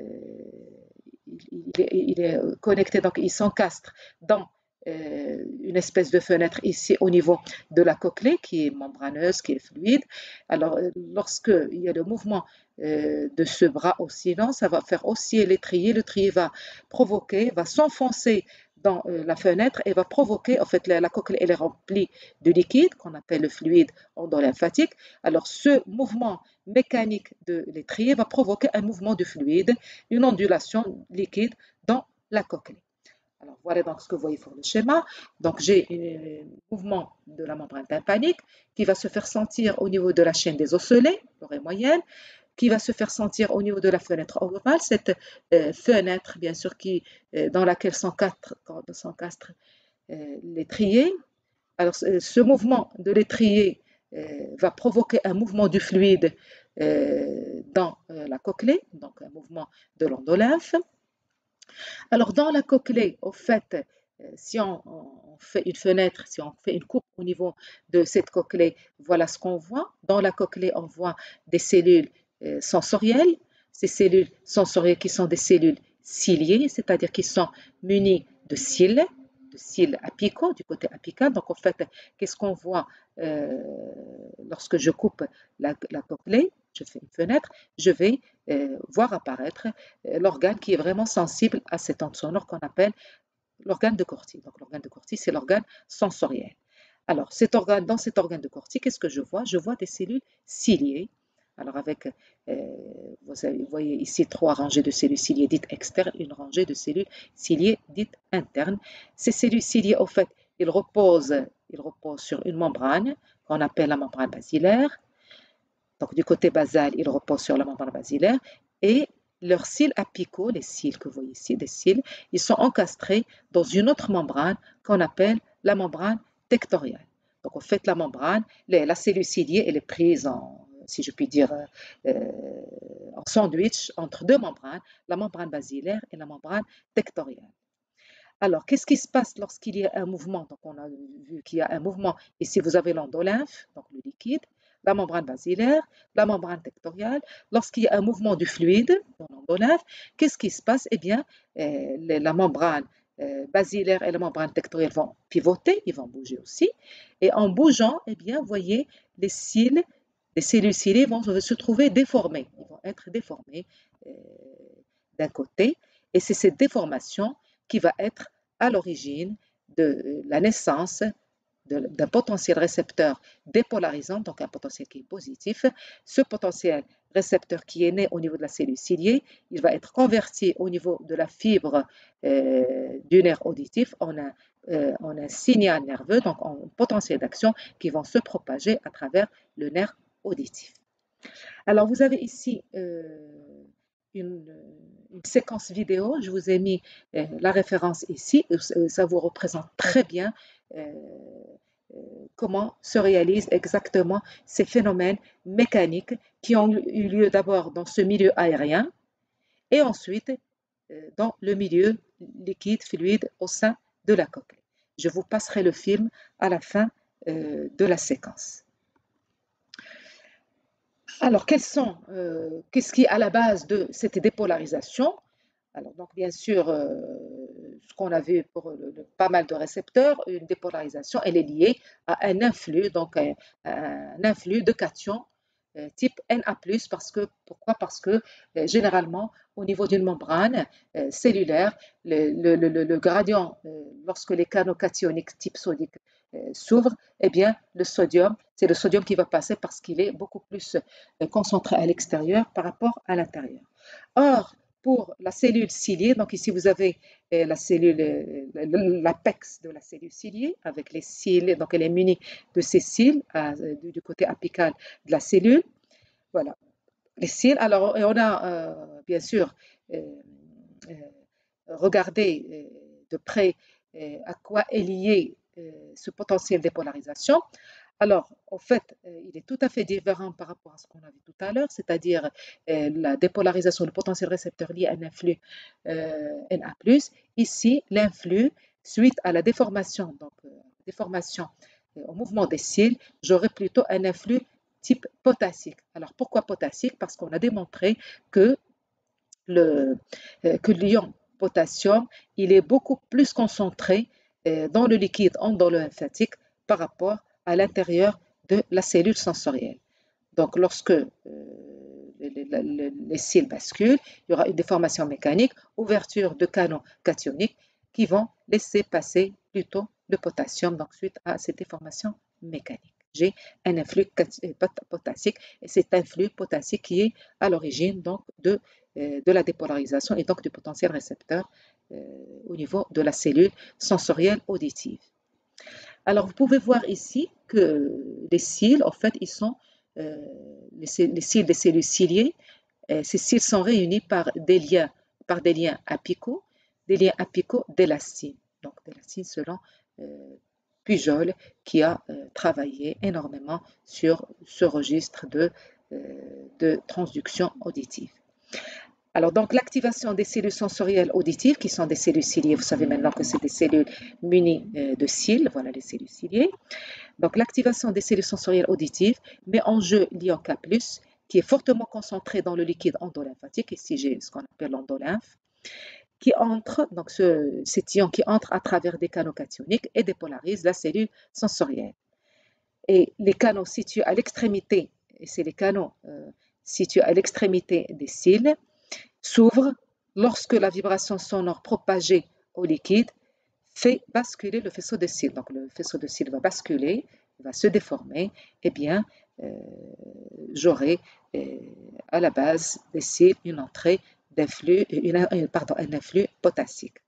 il est connecté, donc il s'encastre dans euh, une espèce de fenêtre ici au niveau de la cochlée qui est membraneuse, qui est fluide. Alors, euh, lorsqu'il y a le mouvement euh, de ce bras oscillant, ça va faire osciller l'étrier. L'étrier va provoquer, va s'enfoncer dans la fenêtre et va provoquer, en fait, la, coquille elle est remplie de liquide qu'on appelle le fluide endolymphatique. Alors, ce mouvement mécanique de l'étrier va provoquer un mouvement de fluide, une ondulation liquide dans la coquille. Alors, voilà donc ce que vous voyez sur le schéma. Donc, j'ai un mouvement de la membrane tympanique qui va se faire sentir au niveau de la chaîne des osselets, l'oreille moyenne, qui va se faire sentir au niveau de la fenêtre ovale, cette euh, fenêtre, bien sûr, qui, euh, dans laquelle s'encastre euh, l'étrier. Alors, ce mouvement de l'étrier va provoquer un mouvement du fluide dans la cochlée, donc un mouvement de l'endolymphe. Alors, dans la cochlée, au fait, si on, fait une fenêtre, si on fait une coupe au niveau de cette cochlée, voilà ce qu'on voit. Dans la cochlée, on voit des cellules sensorielles. Ces cellules sensorielles qui sont des cellules ciliées, c'est-à-dire qui sont munies de cils, de cils apicaux, du côté apical. Donc, en fait, qu'est-ce qu'on voit euh, lorsque je coupe la, la je fais une fenêtre, je vais euh, voir apparaître l'organe qui est vraiment sensible à cette onde sonore qu'on appelle l'organe de Corti. Donc l'organe de Corti, c'est l'organe sensoriel. Alors cet organe, dans cet organe de Corti, qu'est-ce que je vois? Je vois des cellules ciliées alors avec, euh, vous, voyez ici trois rangées de cellules ciliées dites externes, une rangée de cellules ciliées dites internes. Ces cellules ciliées, au fait, ils reposent, ils reposent sur une membrane qu'on appelle la membrane basilaire. Donc du côté basal, ils reposent sur la membrane basilaire et leurs cils apicaux, les cils que vous voyez ici, des cils, ils sont encastrés dans une autre membrane qu'on appelle la membrane tectoriale. Donc, en fait, la membrane, la cellule ciliée, elle est prise en, si je puis dire, euh, en sandwich entre deux membranes, la membrane basilaire et la membrane tectoriale. Alors, qu'est-ce qui se passe lorsqu'il y a un mouvement? Donc, on a vu qu'il y a un mouvement. Ici, vous avez l'endolymphe, donc le liquide, la membrane basilaire, la membrane tectoriale. Lorsqu'il y a un mouvement du fluide dans l'endolymphe, qu'est-ce qui se passe? Eh bien, euh, la membrane euh, basilaire et la membrane tectoriale vont pivoter, ils vont bouger aussi. Et en bougeant, eh bien, vous voyez les cils les cellules ciliées vont se trouver déformées. Ils vont être déformées euh, d'un côté. Et c'est cette déformation qui va être à l'origine de la naissance d'un potentiel récepteur dépolarisant, donc un potentiel qui est positif. Ce potentiel récepteur qui est né au niveau de la cellule ciliée, il va être converti au niveau de la fibre euh, du nerf auditif en un, euh, en un signal nerveux, donc en potentiel d'action qui vont se propager à travers le nerf auditif. Alors, vous avez ici euh, une, séquence vidéo. Je vous ai mis euh, la référence ici. Euh, ça vous représente très bien comment se réalisent exactement ces phénomènes mécaniques qui ont eu lieu d'abord dans ce milieu aérien et ensuite dans le milieu liquide, fluide au sein de la coque. Je vous passerai le film à la fin de la séquence. Alors, euh, qu'est-ce qui est à la base de cette dépolarisation? Alors, donc, bien sûr, euh, ce qu'on a vu pour pas mal de récepteurs, une dépolarisation, elle est liée à un influx, donc un, influx de cations euh, type Na+, parce que, pourquoi? Parce que généralement, au niveau d'une membrane cellulaire, le, gradient, lorsque les canaux cationiques type sodique euh, s'ouvre, eh bien, le sodium, c'est le sodium qui va passer parce qu'il est beaucoup plus euh, concentré à l'extérieur par rapport à l'intérieur. Or, pour la cellule ciliée, donc ici vous avez euh, la cellule, l'apex de la cellule ciliée avec les cils, donc elle est munie de ces cils du côté apical de la cellule. Voilà, les cils. Alors, on a bien sûr regardé de près à quoi est lié euh, ce potentiel de polarisation. Alors, en fait, euh, il est tout à fait différent par rapport à ce qu'on a vu tout à l'heure, c'est-à-dire euh, la dépolarisation du potentiel récepteur lié à un influx Na+. Ici, l'influx, suite à la déformation, donc déformation au mouvement des cils, j'aurai plutôt un influx type potassique. Alors, pourquoi potassique? Parce qu'on a démontré que le que l'ion potassium, il est beaucoup plus concentré euh, dans le liquide endolymphatique par rapport à l'intérieur de la cellule sensorielle. Donc, lorsque euh, les, cils basculent, il y aura une déformation mécanique, ouverture de canaux cationiques qui vont laisser passer plutôt le potassium donc suite à cette déformation mécanique. J'ai un influx potassique et c'est un influx potassique qui est à l'origine donc de, euh, de la dépolarisation et donc du potentiel récepteur euh, au niveau de la cellule sensorielle auditive. Alors, vous pouvez voir ici que les cils, en fait, ils sont euh, les, cils des cellules ciliées. ces cils sont réunis par des liens, par des liens apicaux, des liens apicaux d'élastine. Donc, d'élastine selon Pujol qui a euh, travaillé énormément sur ce registre euh, de transduction auditive. Alors, donc, l'activation des cellules sensorielles auditives, qui sont des cellules ciliées, vous savez maintenant que c'est des cellules munies euh, de cils, voilà les cellules ciliées. Donc, l'activation des cellules sensorielles auditives met en jeu l'ion K+, qui est fortement concentré dans le liquide endolymphatique, ici j'ai ce qu'on appelle l'endolymphe, qui entre, donc ce, cet ion qui entre à travers des canaux cationiques et dépolarise la cellule sensorielle. Et les canaux situés à l'extrémité, et c'est les canaux euh, situés à l'extrémité des cils, s'ouvrent lorsque la vibration sonore propagée au liquide fait basculer le faisceau de cils. Donc le faisceau de cils va basculer, va se déformer, et eh bien euh, j'aurai euh, à la base des cils une entrée d'influx, pardon, un influx potassique.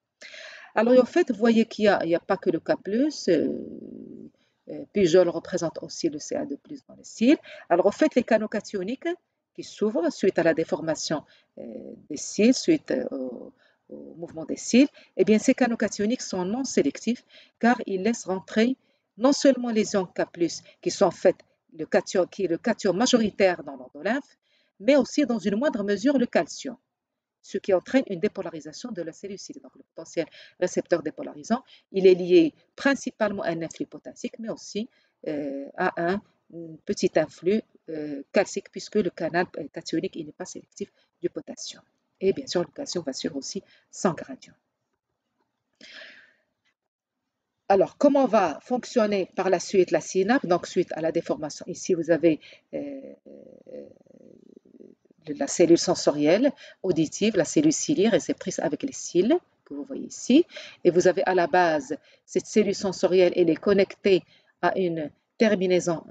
Alors en fait, vous voyez qu'il n'y a, pas que le K+, euh, euh, Pujol représente aussi le CA2+, dans les cils. Alors en fait, les canaux cationiques qui s'ouvrent suite à la déformation euh, des cils, suite au, mouvement des cils, eh bien ces canaux cationiques sont non sélectifs car ils laissent rentrer non seulement les ions K+, qui sont en fait le cation, qui est le cation majoritaire dans l'endolymphe, mais aussi dans une moindre mesure le calcium ce qui entraîne une dépolarisation de la cellule Donc, le potentiel récepteur dépolarisant, il est lié principalement à un influx potassique, mais aussi euh, à un petit influx euh, calcique, puisque le canal cationique n'est pas sélectif du potassium. Et bien sûr, le calcium va suivre aussi sans gradient. Alors, comment va fonctionner par la suite la synapse? Donc, suite à la déformation, ici, vous avez euh, la cellule sensorielle auditive, la cellule ciliée réceptrice avec les cils que vous voyez ici. Et vous avez à la base, cette cellule sensorielle, elle est connectée à une terminaison,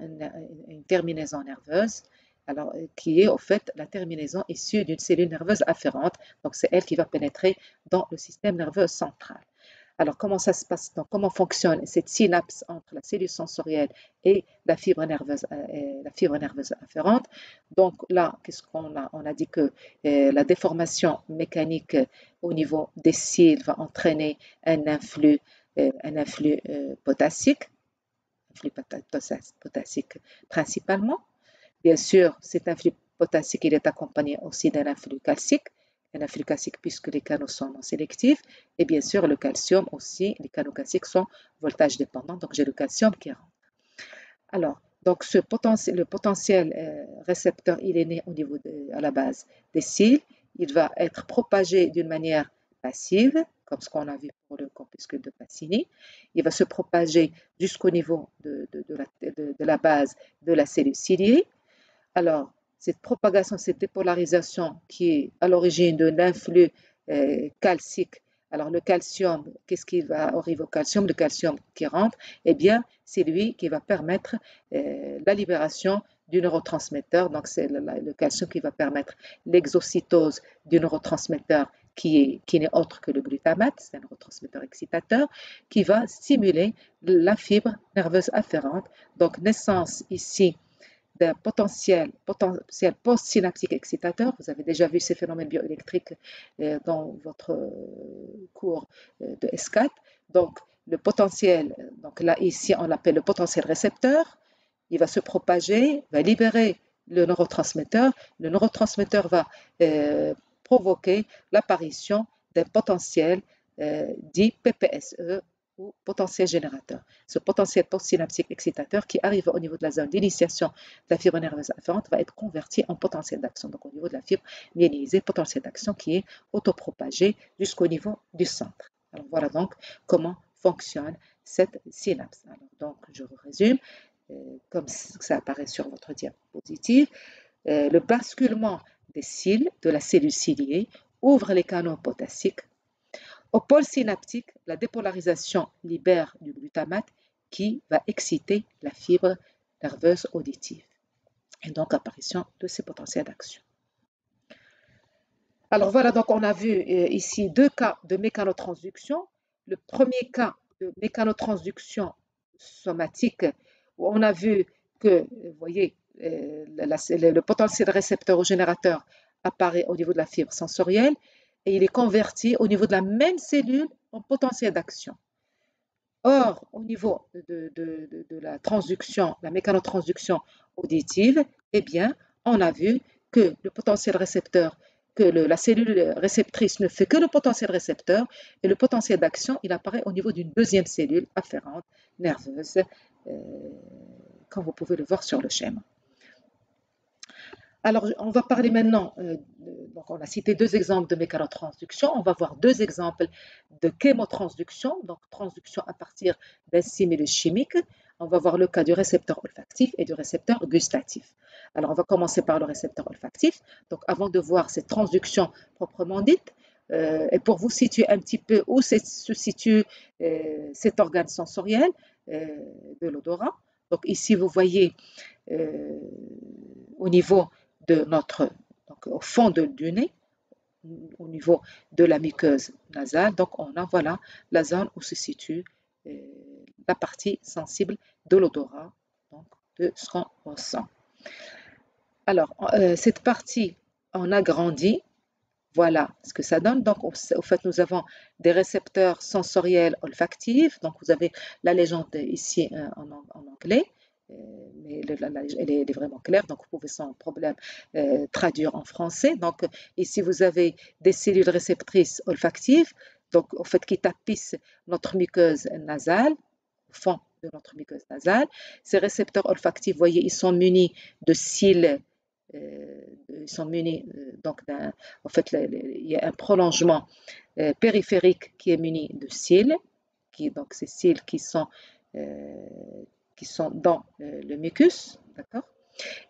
une, terminaison nerveuse, alors, qui est au fait la terminaison issue d'une cellule nerveuse afférente. Donc, c'est elle qui va pénétrer dans le système nerveux central. Alors, comment ça se passe? Donc, Comment fonctionne cette synapse entre la cellule sensorielle et la fibre nerveuse, euh, la fibre nerveuse afférente? Donc là, qu'est-ce qu'on a? On a dit que euh, la déformation mécanique au niveau des cils va entraîner un influx, euh, un influx potassique, potassique principalement. Bien sûr, cet influx potassique, il est accompagné aussi d'un influx calcique un influx calcique puisque les canaux sont non sélectifs. Et bien sûr, le calcium aussi, les canaux calciques sont voltage dépendants, donc j'ai le calcium qui rentre. Alors, donc ce potentiel, le potentiel euh, récepteur, il est né au niveau de, à la base des cils. Il va être propagé d'une manière passive, comme ce qu'on a vu pour le corpuscule de Pacini. Il va se propager jusqu'au niveau de, de, la, de, la, base de la cellule ciliée. Alors, cette propagation, cette dépolarisation qui est à l'origine de l'influx euh, calcique. Alors le calcium, qu'est-ce qui va arriver au calcium Le calcium qui rentre, eh bien c'est lui qui va permettre euh, la libération du neurotransmetteur. Donc c'est le, calcium qui va permettre l'exocytose du neurotransmetteur qui est qui n'est autre que le glutamate, c'est un neurotransmetteur excitateur, qui va stimuler la fibre nerveuse afférente. Donc naissance ici d'un potentiel, potentiel post-synaptique excitateur. Vous avez déjà vu ces phénomènes bioélectriques euh, dans votre euh, cours euh, de S4. Donc, le potentiel, donc là, ici, on l'appelle le potentiel récepteur. Il va se propager, va libérer le neurotransmetteur. Le neurotransmetteur va provoquer l'apparition d'un potentiel dit PPSE ou potentiel générateur. Ce potentiel postsynaptique excitateur qui arrive au niveau de la zone d'initiation de la fibre nerveuse afférente va être converti en potentiel d'action. Donc au niveau de la fibre myélisée, potentiel d'action qui est autopropagé jusqu'au niveau du centre. Alors voilà donc comment fonctionne cette synapse. donc je résume, euh, comme ça apparaît sur votre diapositive, euh, le basculement des cils de la cellule ciliée ouvre les canaux potassiques Au pôle synaptique, la dépolarisation libère du glutamate qui va exciter la fibre nerveuse auditive et donc apparition de ces potentiels d'action. Alors voilà, donc on a vu euh, ici deux cas de mécanotransduction. Le premier cas de mécanotransduction somatique, où on a vu que, vous voyez, euh, le potentiel récepteur au générateur apparaît au niveau de la fibre sensorielle et il est converti au niveau de la même cellule en potentiel d'action. Or, au niveau de, la transduction, la mécanotransduction auditive, eh bien, on a vu que le potentiel récepteur, que la cellule réceptrice ne fait que le potentiel récepteur et le potentiel d'action, il apparaît au niveau d'une deuxième cellule afférente, nerveuse, euh, comme vous pouvez le voir sur le schéma. Alors, on va parler maintenant, euh, donc on a cité deux exemples de mécanotransduction, on va voir deux exemples de chémotransduction, donc transduction à partir d'un stimulus chimique. On va voir le cas du récepteur olfactif et du récepteur gustatif. Alors, on va commencer par le récepteur olfactif. Donc, avant de voir cette transduction proprement dite, euh, et pour vous situer un petit peu où se situe euh, cet organe sensoriel de l'odorat. Donc, ici, vous voyez au niveau de notre, donc au fond de, du nez, au niveau de la muqueuse nasale. Donc, on a voilà la zone où se situe euh, la partie sensible de l'odorat, donc de ce qu'on ressent. Alors, euh, cette partie, on agrandit. Voilà ce que ça donne. Donc, au, fait, nous avons des récepteurs sensoriels olfactifs. Donc, vous avez la légende ici euh, en anglais. Euh, mais elle est, vraiment claire, donc vous pouvez sans problème euh, traduire en français. Donc, ici, vous avez des cellules réceptrices olfactives, donc au fait qui tapissent notre muqueuse nasale, au fond de notre muqueuse nasale. Ces récepteurs olfactifs, vous voyez, ils sont munis de cils, euh, ils sont munis donc en fait, il y a un prolongement périphérique qui est muni de cils, qui, donc ces cils qui sont qui sont dans euh, le mucus, d'accord?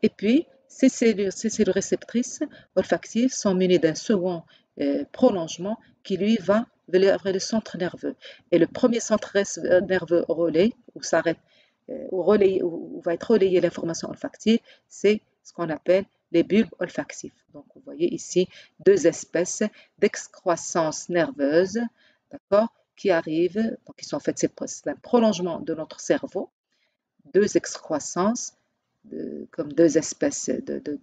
Et puis, ces cellules, ces cellules réceptrices olfactives sont munies d'un second euh, prolongement qui, lui, va vers le centre nerveux. Et le premier centre euh, nerveux relais, où s'arrête, où, va être relayée l'information olfactive, c'est ce qu'on appelle les bulbes olfactifs. Donc, vous voyez ici deux espèces d'excroissance nerveuse, d'accord, qui arrivent, donc qui sont en fait c'est un prolongement de notre cerveau, deux excroissances, comme deux espèces de, de,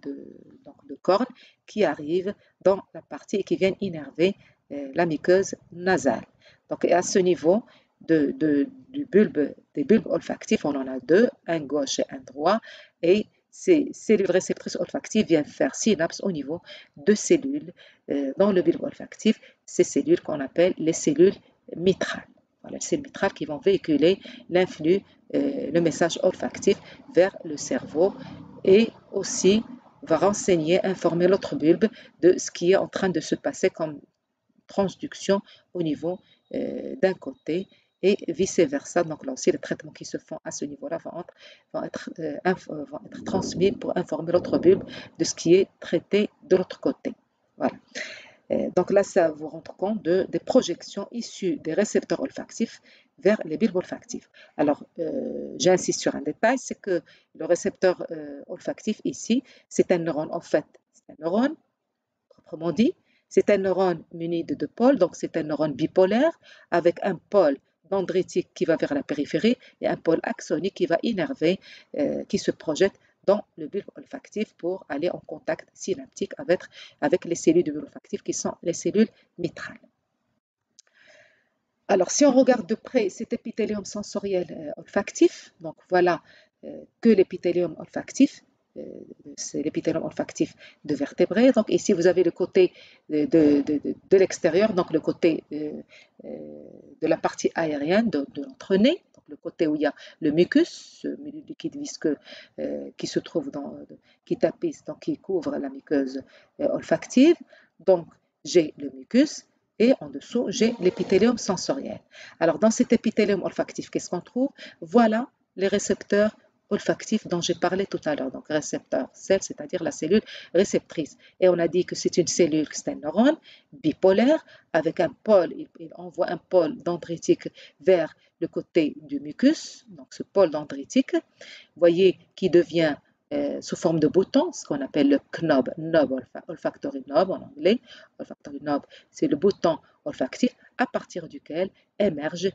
cornes qui arrivent dans la partie et qui viennent innerver euh, la muqueuse nasale. Donc, à ce niveau du bulbe, des bulbes olfactifs, on en a deux, un gauche et un droit, et ces cellules réceptrices olfactives viennent faire synapse au niveau de cellules euh, dans le bulbe olfactif, ces cellules qu'on appelle les cellules mitrales. Voilà, cellules mitrales qui vont véhiculer l'influx euh, le message olfactif vers le cerveau et aussi va renseigner, informer l'autre bulbe de ce qui est en train de se passer comme transduction au niveau euh, d'un côté et vice-versa. Donc là aussi, les traitements qui se font à ce niveau-là vont, euh, vont être transmis pour informer l'autre bulbe de ce qui est traité de l'autre côté. Voilà. Donc là, ça vous rend compte de, des projections issues des récepteurs olfactifs vers les bulbes olfactifs. Alors, euh, j'insiste sur un détail, c'est que le récepteur euh, olfactif ici, c'est un neurone, en fait, c'est un neurone, proprement dit, c'est un neurone muni de deux pôles, donc c'est un neurone bipolaire avec un pôle dendritique qui va vers la périphérie et un pôle axonique qui va innerver, euh, qui se projette dans le bulbe olfactif pour aller en contact synaptique avec, avec les cellules du bulbe olfactif qui sont les cellules mitrales. Alors, si on regarde de près cet épithélium sensoriel euh, olfactif, donc voilà euh, que l'épithélium olfactif, euh, c'est l'épithélium olfactif de vertébrés. Donc ici, vous avez le côté de, l'extérieur, donc le côté de la partie aérienne de, l'entre-nez, le côté où il y a le mucus, ce liquide visqueux qui se trouve dans, qui tapisse, donc qui couvre la muqueuse olfactive. Donc j'ai le mucus, et en dessous, j'ai l'épithélium sensoriel. Alors, dans cet épithélium olfactif, qu'est-ce qu'on trouve? Voilà les récepteurs olfactif dont j'ai parlé tout à l'heure, donc récepteur cell, c'est-à-dire la cellule réceptrice. Et on a dit que c'est une cellule, c'est un neurone bipolaire avec un pôle, il, envoie un pôle dendritique vers le côté du mucus, donc ce pôle dendritique, voyez, qui devient euh, sous forme de bouton, ce qu'on appelle le knob, knob olfactory knob en anglais. Olfactory knob, c'est le bouton olfactif à partir duquel émergent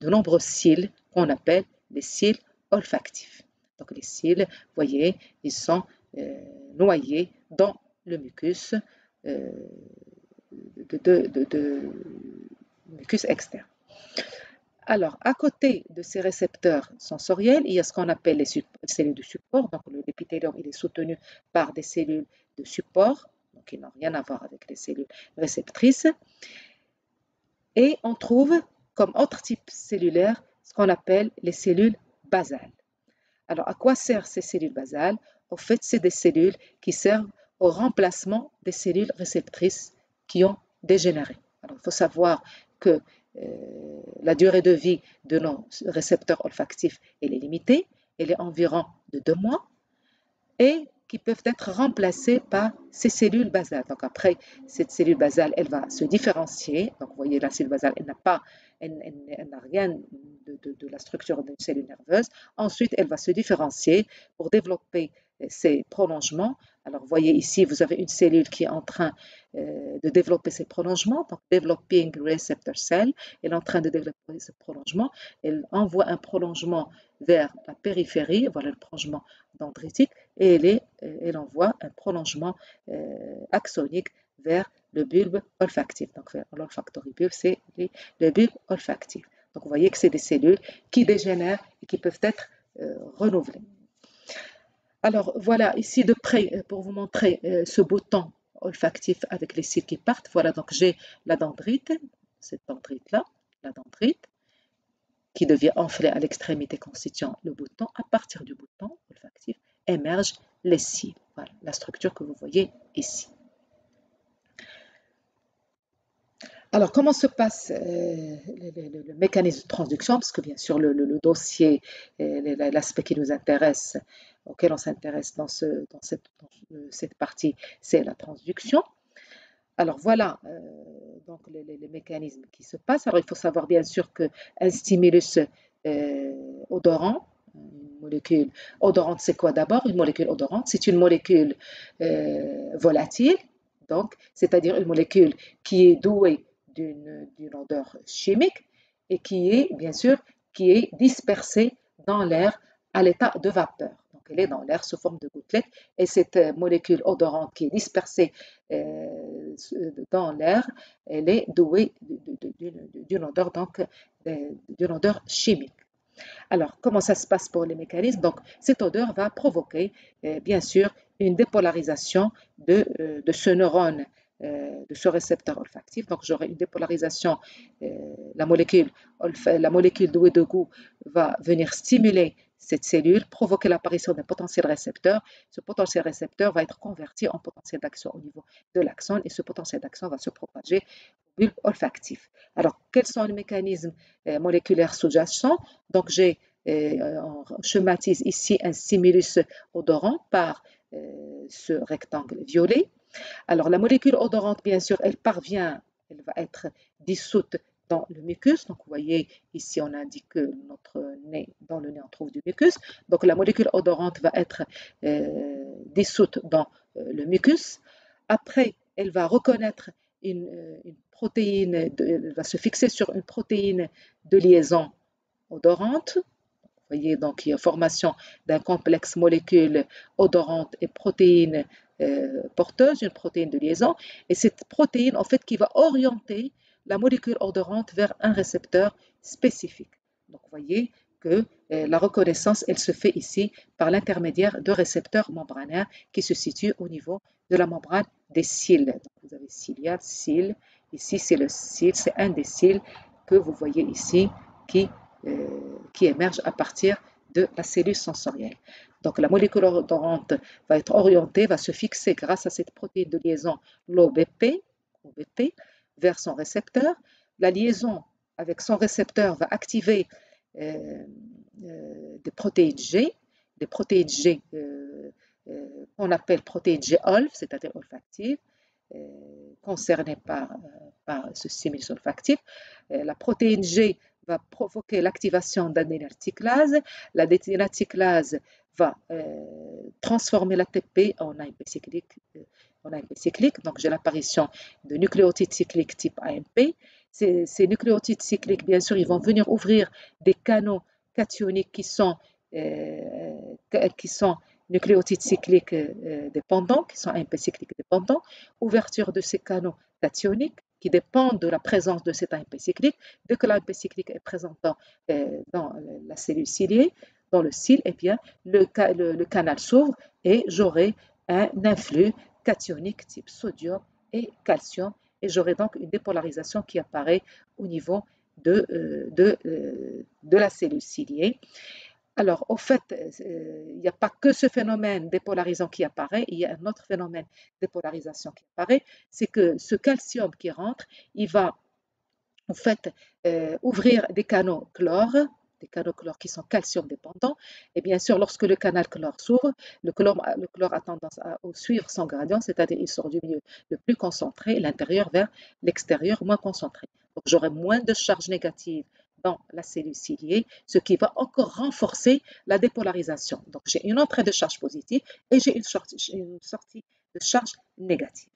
de nombreux cils qu'on appelle les cils olfactifs. Donc les cils, vous voyez, ils sont euh, noyés dans le mucus, euh, mucus externe. Alors, à côté de ces récepteurs sensoriels, il y a ce qu'on appelle les, cellules de support. Donc, l'épithélium, est soutenu par des cellules de support, donc qui n'ont rien à voir avec les cellules réceptrices. Et on trouve comme autre type cellulaire ce qu'on appelle les cellules Alors, à quoi servent ces cellules basales? Au fait, c'est des cellules qui servent au remplacement des cellules réceptrices qui ont dégénéré. Il faut savoir que euh, la durée de vie de nos récepteurs olfactifs est limitée, elle est environ de deux mois, qui peuvent être remplacées par ces cellules basales. Donc après, cette cellule basale, elle va se différencier. Donc vous voyez, la cellule basale, elle n'a pas, elle, n'a rien de, de, la structure d'une cellule nerveuse. Ensuite, elle va se différencier pour développer ces prolongements. Alors, voyez ici, vous avez une cellule qui est en train euh, de développer ses prolongements, donc developing receptor cell. Elle est en train de développer ce prolongement. Elle envoie un prolongement vers la périphérie, voilà le prolongement dendritique, et elle, euh, envoie un prolongement euh, axonique vers le bulbe olfactif. Donc, l'olfactory bulbe, c'est le bulbe olfactif. Donc, vous voyez que c'est des cellules qui dégénèrent et qui peuvent être renouvelées. Alors voilà, ici de près, euh, pour vous montrer euh, ce bouton olfactif avec les cils qui partent. Voilà, donc j'ai la dendrite, cette dendrite-là, la dendrite, qui devient enflée à l'extrémité constituant le bouton. À partir du bouton olfactif émergent les cils. Voilà, la structure que vous voyez ici. Alors, comment se passe euh, le, mécanisme de transduction? Parce que bien sûr, le, dossier, l'aspect qui nous intéresse, auquel on s'intéresse dans, cette, partie, c'est la transduction. Alors voilà euh, donc les, mécanismes qui se passent. Alors il faut savoir bien sûr qu'un stimulus euh, odorant, une molécule odorante, c'est quoi d'abord? Une molécule odorante, c'est une molécule volatile, donc c'est-à-dire une molécule qui est douée d'une odeur chimique et qui est, bien sûr, qui est dispersée dans l'air à l'état de vapeur. Donc, elle est dans l'air sous forme de gouttelette et cette euh, molécule odorante qui est dispersée euh, dans l'air, elle est douée d'une odeur, donc, euh, d'une odeur chimique. Alors, comment ça se passe pour les mécanismes? Donc, cette odeur va provoquer, bien sûr, une dépolarisation de, ce neurone de ce récepteur olfactif. Donc, j'aurai une dépolarisation. Euh, la molécule, la molécule douée de goût va venir stimuler cette cellule, provoquer l'apparition d'un potentiel récepteur. Ce potentiel récepteur va être converti en potentiel d'action au niveau de l'axone et ce potentiel d'action va se propager au bulbe olfactif. Alors, quels sont les mécanismes euh, moléculaires sous-jacents? Donc, j'ai, on schématise ici un stimulus odorant par ce rectangle violet. Alors la molécule odorante, bien sûr, elle parvient, elle va être dissoute dans le mucus. Donc vous voyez ici on indique que notre nez, dans le nez on trouve du mucus. Donc la molécule odorante va être euh, dissoute dans euh, le mucus. Après, elle va reconnaître une, euh, protéine, elle va se fixer sur une protéine de liaison odorante. Vous voyez donc il y a formation d'un complexe molécule odorante et protéine euh, porteuse, une protéine de liaison, et cette protéine, en fait, qui va orienter la molécule odorante vers un récepteur spécifique. Donc, vous voyez que euh, la reconnaissance, elle se fait ici par l'intermédiaire de récepteurs membranaires qui se situent au niveau de la membrane des cils. Vous avez ciliate, cils. Ici, c'est le cil, c'est un des cils que vous voyez ici qui, qui émerge à partir de la cellule sensorielle. Donc la molécule odorante va être orientée, va se fixer grâce à cette protéine de liaison l'OBP, vers son récepteur. La liaison avec son récepteur va activer euh, euh, des protéines G des protéines G qu'on appelle protéines G olf, c'est-à-dire olfactives, concernées par, par ce stimulus olfactif. la protéine G va provoquer l'activation d'adénocyclase. La dénénerticlase va transformer l'ATP en AMP cyclique. En AMP cyclique. Donc, j'ai l'apparition de nucléotides cycliques type AMP. Ces, nucléotides cycliques, bien sûr, ils vont venir ouvrir des canaux cationiques qui sont, sont nucléotides cycliques euh, dépendants, qui sont AMP cycliques dépendants, ouverture de ces canaux cationiques qui dépendent de la présence de cet AMP cyclique. Dès que l'AMP cyclique est présent dans, euh, la cellule ciliée, dans le cil, eh bien, le, le canal s'ouvre et j'aurai un influx cationique type sodium et calcium et j'aurai donc une dépolarisation qui apparaît au niveau de, euh, de, de la cellule ciliée. Alors, au fait, euh, il n'y a pas que ce phénomène dépolarisant qui apparaît, il y a un autre phénomène dépolarisation qui apparaît, c'est que ce calcium qui rentre, il va en fait euh, ouvrir des canaux chlore, des canaux chlore qui sont calcium dépendants. Et bien sûr, lorsque le canal chlore s'ouvre, le chlore, a tendance à suivre son gradient, c'est-à-dire il sort du milieu le plus concentré, l'intérieur vers l'extérieur moins concentré. Donc j'aurai moins de charge négative dans la cellule ciliée, ce qui va encore renforcer la dépolarisation. Donc, j'ai une entrée de charge positive et j'ai une, sortie, de charge négative.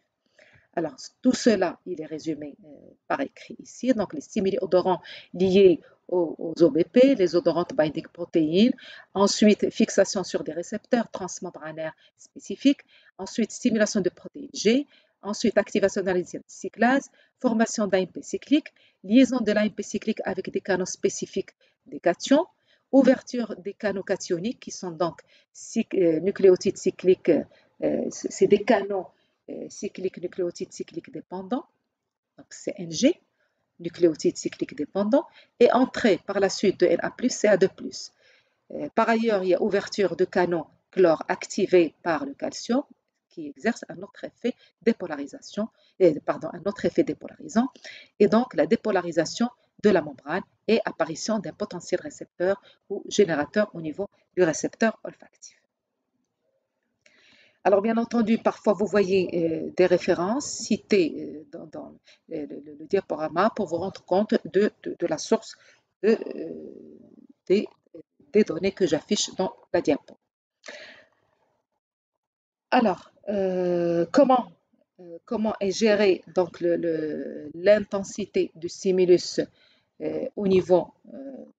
Alors, tout cela, il est résumé euh, par écrit ici. Donc, les stimuli odorants liés aux, OBP, les odorantes binding protéines. Ensuite, fixation sur des récepteurs transmembranaires spécifiques. Ensuite, stimulation de protéines G. Ensuite, activation la cyclase, formation d'AMP cyclique, liaison de l'AMP cyclique avec des canaux spécifiques des cations, ouverture des canaux cationiques qui sont donc euh, nucléotides cycliques, euh, c'est des canaux euh, cycliques, nucléotides cycliques dépendants, donc CNG, nucléotides cycliques dépendants, et entrée par la suite de Na+, Ca2+. Par ailleurs, il y a ouverture de canaux chlore activés par le calcium, qui exerce un autre effet dépolarisation, pardon, un autre effet dépolarisant, et donc la dépolarisation de la membrane et apparition d'un potentiel récepteur ou générateur au niveau du récepteur olfactif. Alors bien entendu, parfois vous voyez euh, des références citées euh, dans, le, diaporama pour vous rendre compte de, la source euh, des, des, données que j'affiche dans la diapo. Alors, comment, euh, comment est gérée donc l'intensité du stimulus euh, au niveau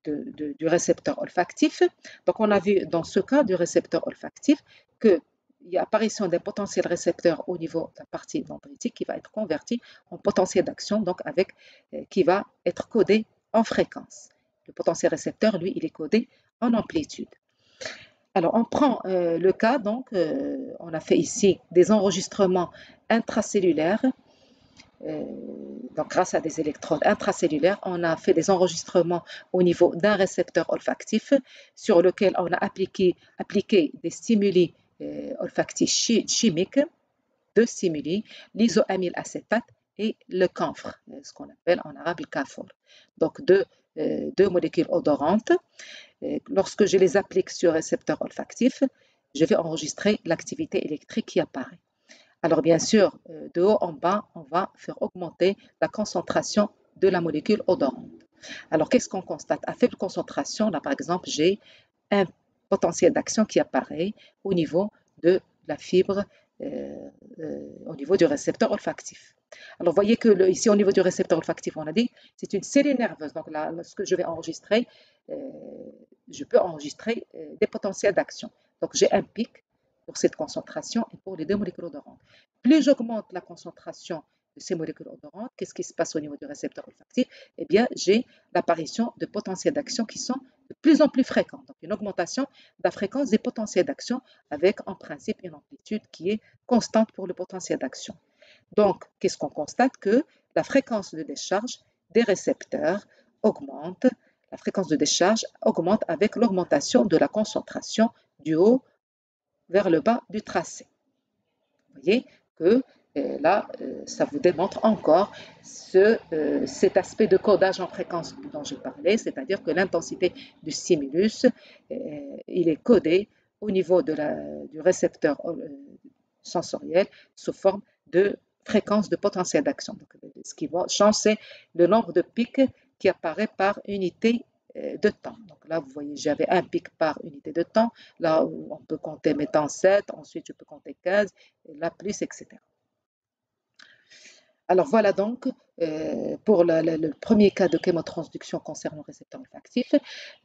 du récepteur olfactif. Donc on a vu dans ce cas du récepteur olfactif qu'il y a apparition d'un potentiel récepteur au niveau de la partie dendritique qui va être converti en potentiel d'action, donc avec qui va être codé en fréquence. Le potentiel récepteur, lui, il est codé en amplitude. Alors, on prend euh, le cas, donc, euh, on a fait ici des enregistrements intracellulaires. Euh, donc, grâce à des électrodes intracellulaires, on a fait des enregistrements au niveau d'un récepteur olfactif sur lequel on a appliqué, des stimuli olfactifs chimiques, deux stimuli, l'isoamyle acétate et le camphre, ce qu'on appelle en arabe le. Donc, deux molécules odorantes lorsque je les applique sur récepteur olfactif, je vais enregistrer l'activité électrique qui apparaît. Alors bien sûr, euh, de haut en bas, on va faire augmenter la concentration de la molécule odorante. Alors qu'est-ce qu'on constate? À faible concentration, là par exemple, j'ai un potentiel d'action qui apparaît au niveau de la fibre, au niveau du récepteur olfactif. Alors, voyez que ici, au niveau du récepteur olfactif, on a dit, c'est une cellule nerveuse. Donc, là, ce que je vais enregistrer, euh, je peux enregistrer euh, des potentiels d'action. Donc, j'ai un pic pour cette concentration et pour les deux molécules odorantes. Plus j'augmente la concentration de ces molécules odorantes, qu'est-ce qui se passe au niveau du récepteur olfactif? Eh bien, j'ai l'apparition de potentiels d'action qui sont de plus en plus fréquents. Donc, une augmentation de la fréquence des potentiels d'action avec, en principe, une amplitude qui est constante pour le potentiel d'action. Donc, qu'est-ce qu'on constate? Que la fréquence de décharge des récepteurs augmente, la fréquence de décharge augmente avec l'augmentation de la concentration du haut vers le bas du tracé. Vous voyez que euh, là, euh, ça vous démontre encore euh, cet aspect de codage en fréquence dont j'ai parlé, c'est-à-dire que l'intensité du stimulus, il est codé au niveau la, du récepteur sensoriel sous forme de fréquence de potentiel d'action. Ce qui change, c'est le nombre de pics qui apparaît par unité de temps. Donc là, vous voyez, j'avais un pic par unité de temps. Là, on peut compter mettant 7, ensuite je peux compter 15, et là plus, etc. Alors voilà donc euh, pour le, premier cas de chémotransduction concernant le récepteur olfactif.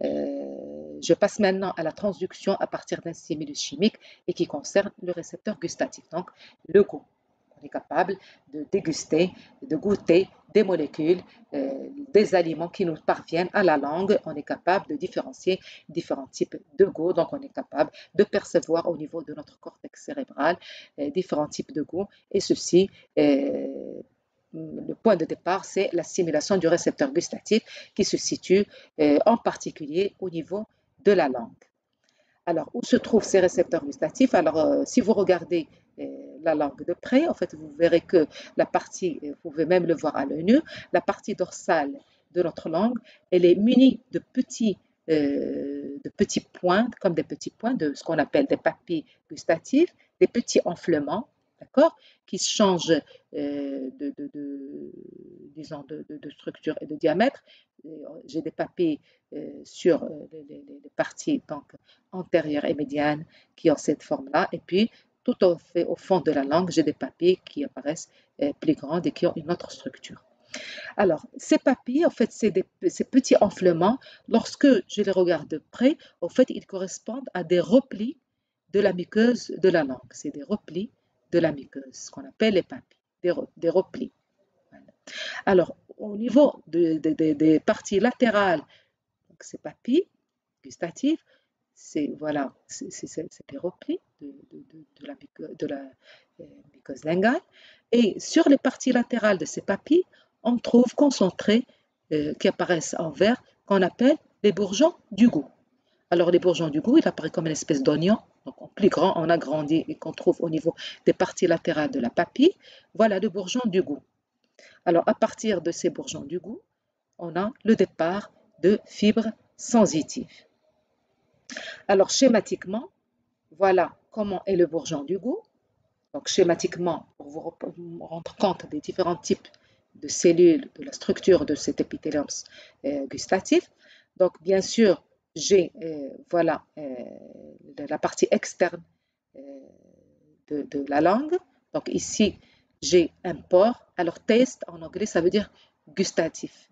Euh, je passe maintenant à la transduction à partir d'un stimulus chimique et qui concerne le récepteur gustatif, donc le goût. On est capable de déguster, de goûter des molécules, euh, des aliments qui nous parviennent à la langue. On est capable de différencier différents types de goûts. Donc, on est capable de percevoir au niveau de notre cortex cérébral différents types de goûts. Et ceci le point de départ, c'est la stimulation du récepteur gustatif qui se situe euh, en particulier au niveau de la langue. Alors, où se trouvent ces récepteurs gustatifs? Alors, euh, si vous regardez euh, la langue de près, en fait, vous verrez que la partie, vous pouvez même le voir à l'œil nu, la partie dorsale de notre langue, elle est munie de petits, de petits points, comme des petits points de ce qu'on appelle des papilles gustatives, des petits enflements d'accord, qui changent euh, de, disons de, structure et de diamètre. Euh, j'ai des papilles euh, sur les, parties donc, antérieures et médianes qui ont cette forme-là, et puis tout au fond de la langue, j'ai des papilles qui apparaissent plus grandes et qui ont une autre structure. Alors, ces papilles, en fait, c'est ces petits enflements, lorsque je les regarde de près, en fait, ils correspondent à des replis de la muqueuse de la langue. C'est des replis de la muqueuse, qu'on appelle les papilles, des, replis. Alors, au niveau des parties latérales, donc ces papilles gustatives, c'est voilà, c'est des replis de, la, de euh, muqueuse linguale. Et sur les parties latérales de ces papilles, on trouve concentrés euh, qui apparaissent en vert, qu'on appelle les bourgeons du goût. Alors les bourgeons du goût, il apparaît comme une espèce d'oignon donc en plus grand, on agrandit et qu'on trouve au niveau des parties latérales de la papille. Voilà le bourgeon du goût. Alors à partir de ces bourgeons du goût, on a le départ de fibres sensitives. Alors schématiquement, voilà comment est le bourgeon du goût. Donc schématiquement, pour vous rendre compte des différents types de cellules, de la structure de cet épithélium euh, gustatif. Donc bien sûr, j'ai euh, voilà euh, la partie externe euh, de, la langue. Donc ici, j'ai un port. Alors taste en anglais, ça veut dire gustatif.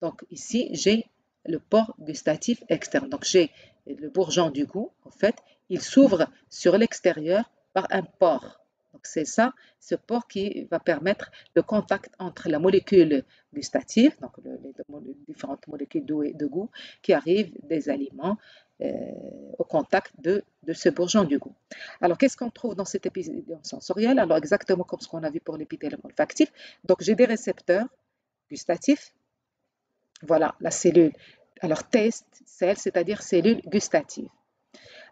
Donc ici, j'ai le port gustatif externe. Donc j'ai le bourgeon du goût, en fait, il s'ouvre sur l'extérieur par un port. Donc c'est ça, ce port qui va permettre le contact entre la molécule gustative, donc les différentes molécules de goût qui arrivent des aliments euh, au contact de, ce bourgeon du goût. Alors qu'est-ce qu'on trouve dans cet épisode sensoriel? Alors exactement comme ce qu'on a vu pour l'épithélum olfactif. Donc j'ai des récepteurs gustatifs. Voilà la cellule. Alors taste celle, c'est-à-dire cellule gustative.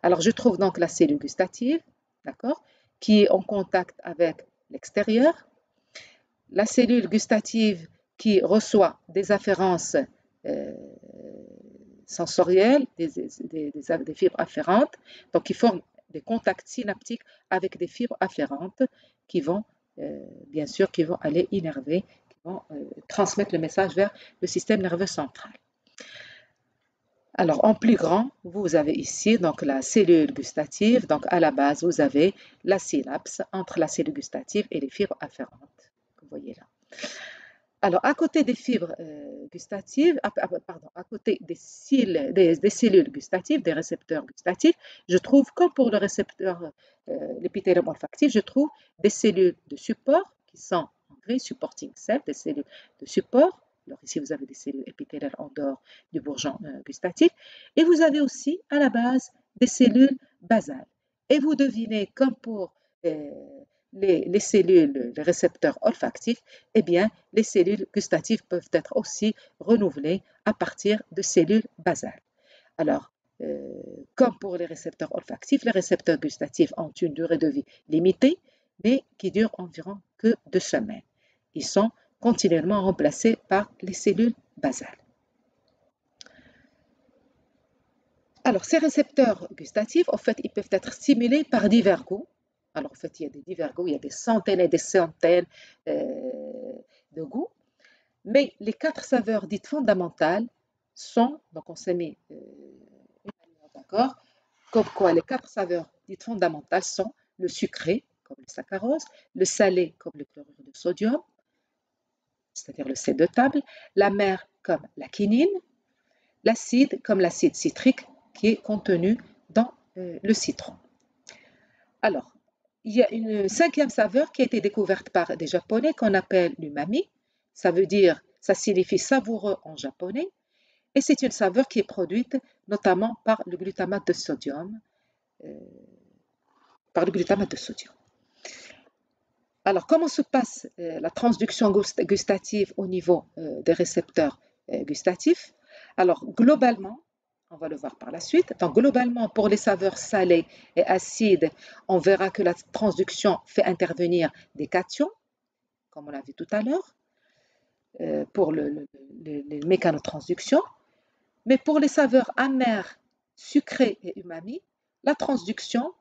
Alors je trouve donc la cellule gustative, d'accord? Qui est en contact avec l'extérieur, la cellule gustative qui reçoit des afférences euh, sensorielles, des, fibres afférentes, donc qui forment des contacts synaptiques avec des fibres afférentes qui vont, euh, bien sûr, qui vont aller innerver, qui vont euh, transmettre le message vers le système nerveux central. Alors, en plus grand, vous avez ici donc la cellule gustative. Donc, à la base, vous avez la synapse entre la cellule gustative et les fibres afférentes, que vous voyez là. Alors, à côté des fibres euh, gustatives, ah, ah, côté des, cellules gustatives, des récepteurs gustatifs, je trouve, comme pour le récepteur, euh, l'épithélium olfactif, je trouve des cellules de support qui sont en gris, supporting cells, des cellules de support alors ici, vous avez des cellules épithéliales en dehors du bourgeon euh, gustatif. Et vous avez aussi à la base des cellules basales. Et vous devinez, comme pour euh, les, cellules, les récepteurs olfactifs, eh bien, les cellules gustatives peuvent être aussi renouvelées à partir de cellules basales. Alors, euh, comme pour les récepteurs olfactifs, les récepteurs gustatifs ont une durée de vie limitée, mais qui dure environ que deux semaines. Ils sont continuellement remplacés par les cellules basales. Alors, Alors, ces récepteurs gustatifs, en fait, ils peuvent être stimulés par divers goûts. Alors, en fait, il y a des divers goûts, il y a des centaines et des centaines euh, de goûts. Mais les quatre saveurs dites fondamentales sont, donc on s'est mis euh, d'accord, comme quoi les quatre saveurs dites fondamentales sont le sucré, comme le saccharose, le salé, comme le chlorure de sodium, c'est-à-dire le C de table, la mer, comme la quinine, l'acide, comme l'acide citrique, qui est contenu dans euh, le citron. Alors, il y a une cinquième saveur qui a été découverte par des Japonais qu'on appelle l'umami. Ça veut dire, ça signifie savoureux en japonais. Et c'est une saveur qui est produite notamment par le glutamate de sodium. Euh, par le glutamate de sodium. Alors, comment se passe euh, la transduction gustative au niveau euh, des récepteurs gustatifs? Alors, globalement, on va le voir par la suite. Donc, globalement, pour les saveurs salées et acides, on verra que la transduction fait intervenir des cations, comme on l'a vu tout à l'heure, pour le, les mécanotransductions. Mais pour les saveurs amères, sucrées et umami, la transduction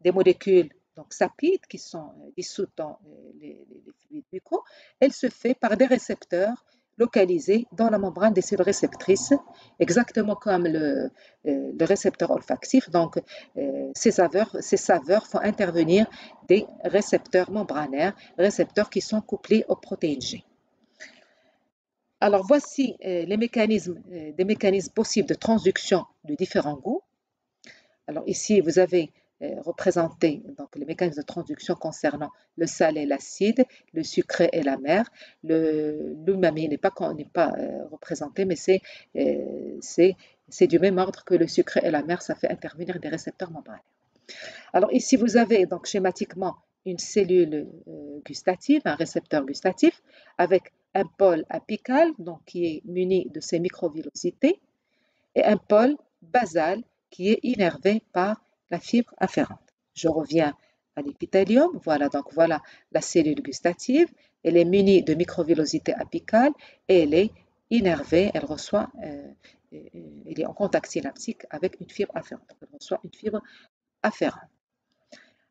des molécules donc sapides qui sont euh, dissoutes dans euh, les, fluides buccaux, elle se fait par des récepteurs localisés dans la membrane des cellules réceptrices, exactement comme le, euh, récepteur olfactif. Donc, ces, saveurs, ces saveurs font intervenir des récepteurs membranaires, récepteurs qui sont couplés aux protéines G. Alors voici euh, les mécanismes, euh, mécanismes possibles de transduction de différents goûts. Alors ici, vous avez euh, représenté donc, les mécanismes de transduction concernant le sel et l'acide, le sucré et la mer. L'umami n'est pas, pas représenté, mais c'est du même ordre que le sucré et la mer, ça fait intervenir des récepteurs membranaires. Alors ici, vous avez donc schématiquement une cellule gustative, un récepteur gustatif, avec un pôle apical, donc qui est muni de ses microvillosités, et un pôle basal qui est innervé par fibre afférente. Je reviens à l'épithélium. Voilà, donc voilà la cellule gustative. Elle est munie de microvillosités apicales et elle est innervée, elle reçoit, euh, euh, elle est en contact synaptique avec une fibre afférente. elle reçoit une fibre afférente.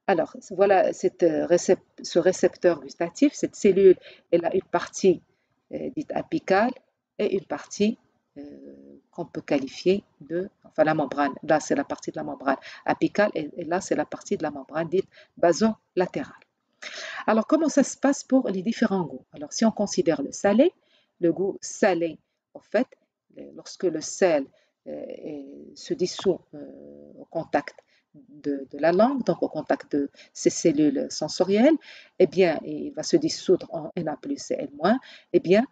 Alors, voilà euh, ce récepteur gustatif, cette cellule, elle a une partie dite apicale et une partie euh, qu'on peut qualifier de, enfin la membrane, là c'est la partie de la membrane apicale et, là c'est la partie de la membrane dite basolatérale. Alors comment ça se passe pour les différents goûts? Alors si on considère le salé, le goût salé, en fait, lorsque le sel euh, se dissout au contact de, la langue, donc au contact de ces cellules sensorielles, eh bien, il va se dissoudre en Na et N-, eh bien,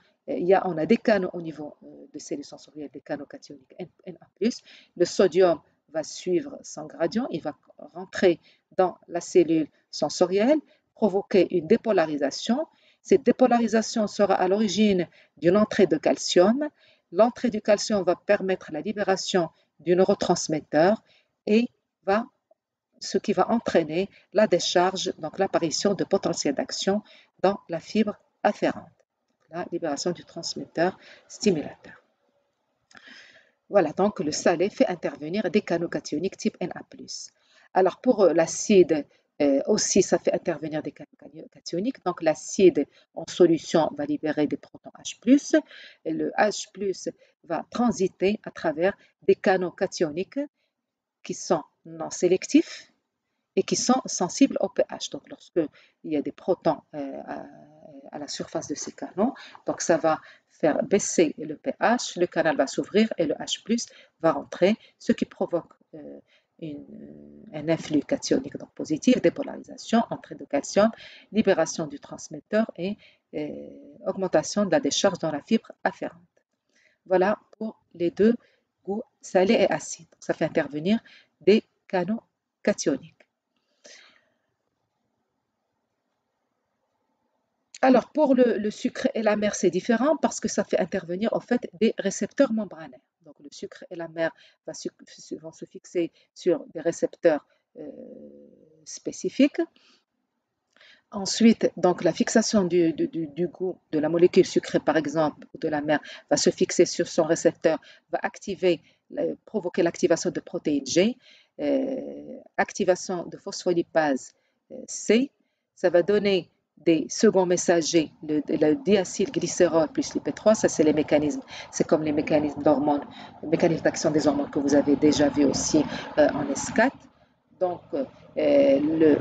on a des canaux au niveau euh, des cellules sensorielles, des canaux cationiques Na+. Le sodium va suivre son gradient, il va rentrer dans la cellule sensorielle, provoquer une dépolarisation. Cette dépolarisation sera à l'origine d'une entrée de calcium. L'entrée du calcium va permettre la libération du neurotransmetteur et va, ce qui va entraîner la décharge, donc l'apparition de potentiel d'action dans la fibre afférente, la libération du transmetteur stimulateur. Voilà, donc le salé fait intervenir des canaux cationiques type Na+. Alors pour euh, l'acide, euh, aussi, ça fait intervenir des canaux cationiques. Donc, l'acide en solution va libérer des protons H+, le H+, va transiter à travers des canaux cationiques qui sont non sélectifs et qui sont sensibles au pH. Donc, lorsqu'il y a des protons euh, à, la surface de ces canaux, donc ça va faire baisser le pH, le canal va s'ouvrir et le H+, va rentrer, ce qui provoque euh, un influx cationique donc positif, dépolarisation, entrée de calcium, libération du transmetteur et euh, augmentation de la décharge dans la fibre afférente. Voilà pour les deux goûts salés et acides. Ça fait intervenir des canaux cationiques. Alors pour le, sucre et la mer, c'est différent parce que ça fait intervenir en fait des récepteurs membranaires. Donc le sucre et la mer vont se fixer sur des récepteurs euh, spécifiques. Ensuite, donc la fixation du, goût de la molécule sucrée, par exemple, de la mer, va se fixer sur son récepteur, va activer, provoquer l'activation de protéines G, euh, activation de phospholipase euh, C. Ça va donner des seconds messagers, le, le diacylglycérol plus l'IP3, ça c'est les mécanismes, c'est comme les mécanismes d'hormones, le mécanisme d'action des hormones que vous avez déjà vu aussi euh, en S4. Donc, le,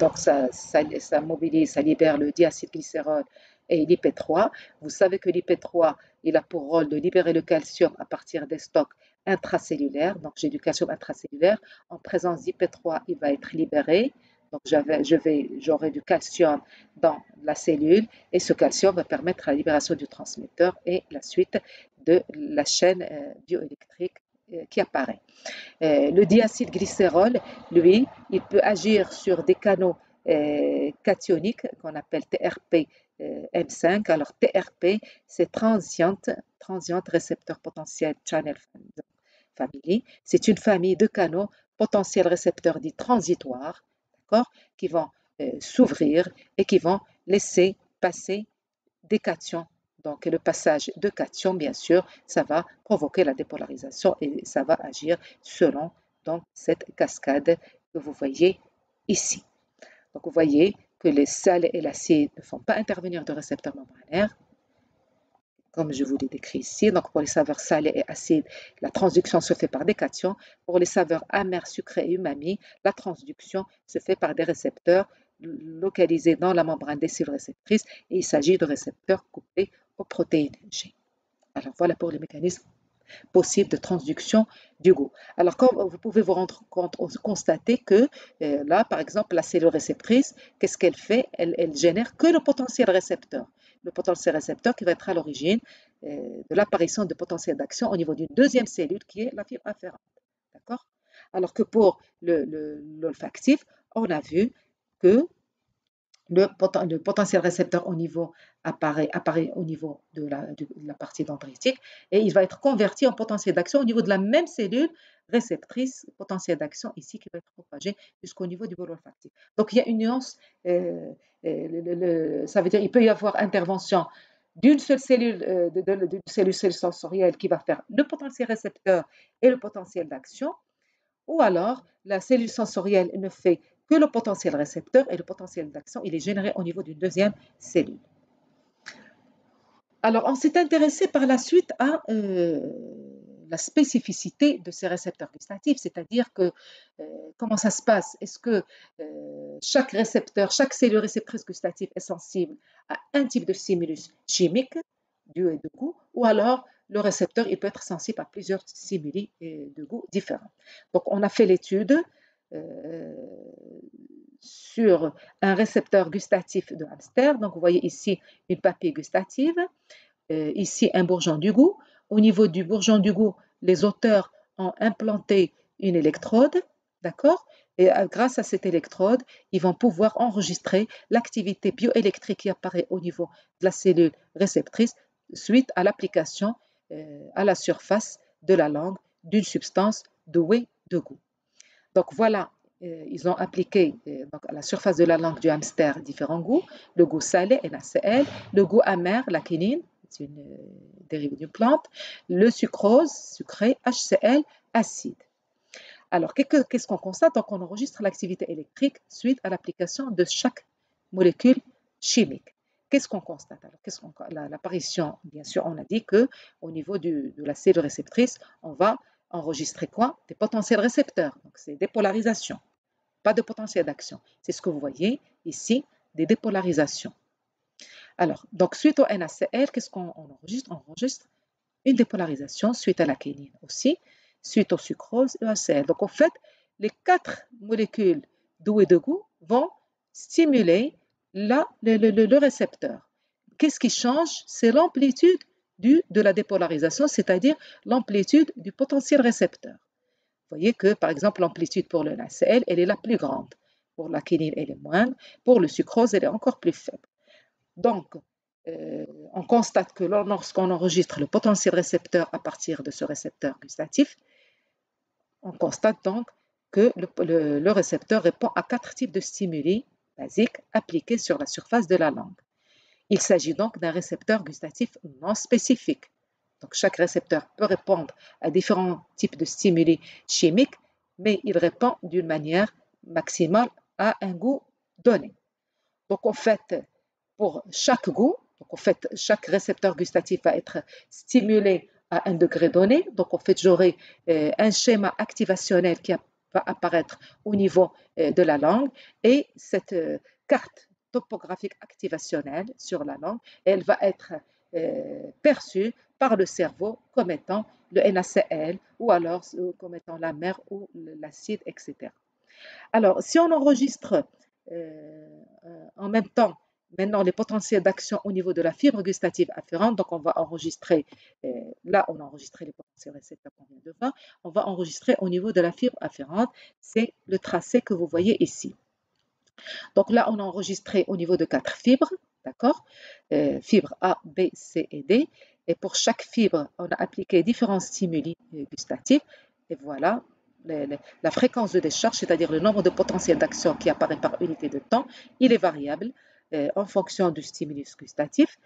donc, ça, ça, mobilise, ça libère le diacylglycérol et l'IP3. Vous savez que l'IP3, il a pour rôle de libérer le calcium à partir des stocks intracellulaires. Donc, j'ai du calcium intracellulaire. En présence d'IP3, il va être libéré. Donc, j'aurai du calcium dans la cellule et ce calcium va permettre la libération du transmetteur et la suite de la chaîne euh, bioélectrique euh, qui apparaît. Euh, le diacylglycérol, lui, il peut agir sur des canaux cationiques qu'on appelle TRP M5. Alors TRP, c'est transient, transient récepteur potentiel channel family. C'est une famille de canaux potentiels récepteurs dits transitoires, qui vont s'ouvrir et qui vont laisser passer des cations donc le passage de cation, bien sûr, ça va provoquer la dépolarisation et ça va agir selon donc, cette cascade que vous voyez ici. Donc vous voyez que les sels et l'acide ne font pas intervenir de récepteurs membranaires, comme je vous l'ai décrit ici. Donc pour les saveurs salées et acides, la transduction se fait par des cations. Pour les saveurs amères, sucrées et umami, la transduction se fait par des récepteurs localisés dans la membrane des cellules réceptrices et il s'agit de récepteurs coupés protéines G. Alors voilà pour les mécanismes possibles de transduction du goût. Alors comme vous pouvez vous rendre compte, constater que euh, là, par exemple, la cellule réceptrice, qu'est-ce qu'elle fait? Elle, elle, génère que le potentiel récepteur. Le potentiel récepteur qui va être à l'origine euh, de l'apparition de potentiel d'action au niveau d'une deuxième cellule qui est la fibre afférente. D'accord? Alors que pour l'olfactif, on a vu que le, potentiel récepteur au niveau apparaît, au niveau de la, la, partie dendritique et il va être converti en potentiel d'action au niveau de la même cellule réceptrice, potentiel d'action ici qui va être propagé jusqu'au niveau du bol olfactif. Donc il y a une nuance, euh, euh, ça veut dire il peut y avoir intervention d'une seule cellule, euh, d'une cellule, sensorielle qui va faire le potentiel récepteur et le potentiel d'action, ou alors la cellule sensorielle ne fait que le potentiel récepteur et le potentiel d'action, il est généré au niveau d'une deuxième cellule. Alors, on s'est intéressé par la suite à la spécificité de ces récepteurs gustatifs, c'est-à-dire que euh, comment ça se passe? Est-ce que euh, chaque récepteur, chaque cellule réceptrice gustative est sensible à un type de stimulus chimique, du goût, ou alors le récepteur il peut être sensible à plusieurs stimuli de goût différents. Donc, on a fait l'étude euh, sur un récepteur gustatif de hamster. Donc, vous voyez ici une papille gustative, euh, ici un bourgeon du goût. Au niveau du bourgeon du goût, les auteurs ont implanté une électrode, d'accord? Et euh, grâce à cette électrode, ils vont pouvoir enregistrer l'activité bioélectrique qui apparaît au niveau de la cellule réceptrice suite à l'application à la surface de la langue d'une substance douée de goût. Donc voilà, euh, ils ont appliqué euh, à la surface de la langue du hamster différents goûts. Le goût salé, NaCl, le goût amer, la quinine, c'est une euh, dérivée d'une plante, le sucrose, sucré, HCl, acide. Alors, qu'est-ce qu'on constate? Donc, on enregistre l'activité électrique suite à l'application de chaque molécule chimique. Qu'est-ce qu'on constate? Alors, l'apparition, bien sûr, on a dit que au niveau de la cellule réceptrice, on va enregistrer quoi? Des potentiels récepteurs. Donc, c'est dépolarisation. Pas de potentiel d'action. C'est ce que vous voyez ici, des dépolarisations. Alors, donc, suite au NaCl, qu'est-ce qu'on enregistre? On enregistre une dépolarisation suite à la kénine aussi, suite au sucrose et au HCl. Donc, en fait, les quatre molécules et de goût vont stimuler le, le récepteur. Qu'est-ce qui change? C'est l'amplitude de la dépolarisation, c'est-à-dire l'amplitude du potentiel récepteur. Vous voyez que, par exemple, l'amplitude pour le NaCl, elle est la plus grande. Pour la quinine, elle est moindre. Pour le sucrose, elle est encore plus faible. Donc, euh, on constate que lorsqu'on enregistre le potentiel récepteur à partir de ce récepteur gustatif, on constate donc que le, récepteur répond à quatre types de stimuli basiques appliqués sur la surface de la langue. Il s'agit donc d'un récepteur gustatif non spécifique. Donc chaque récepteur peut répondre à différents types de stimuli chimiques, mais il répond d'une manière maximale à un goût donné. Donc en fait, pour chaque goût, donc en fait, chaque récepteur gustatif va être stimulé à un degré donné. Donc en fait, j'aurai euh, un schéma activationnel qui va apparaître au niveau euh, de la langue et cette euh, carte topographique activationnelle sur la langue, elle va être perçue par le cerveau comme étant le NaCl ou alors comme étant la mer ou l'acide, etc. Alors, si on enregistre en même temps Maintenant, les potentiels d'action au niveau de la fibre gustative afférente, donc on va enregistrer, euh, là on a enregistré les potentiels récepteurs qu'on vient de voir, on va enregistrer au niveau de la fibre afférente, c'est le tracé que vous voyez ici. Donc là, on a enregistré au niveau de quatre fibres, d'accord euh, Fibres A, B, C et D. Et pour chaque fibre, on a appliqué différents stimuli euh, gustatifs. Et voilà, la fréquence de décharge, c'est-à-dire le nombre de potentiels d'action qui apparaît par unité de temps, il est variable. Euh, en fonction du stimulus gustatif,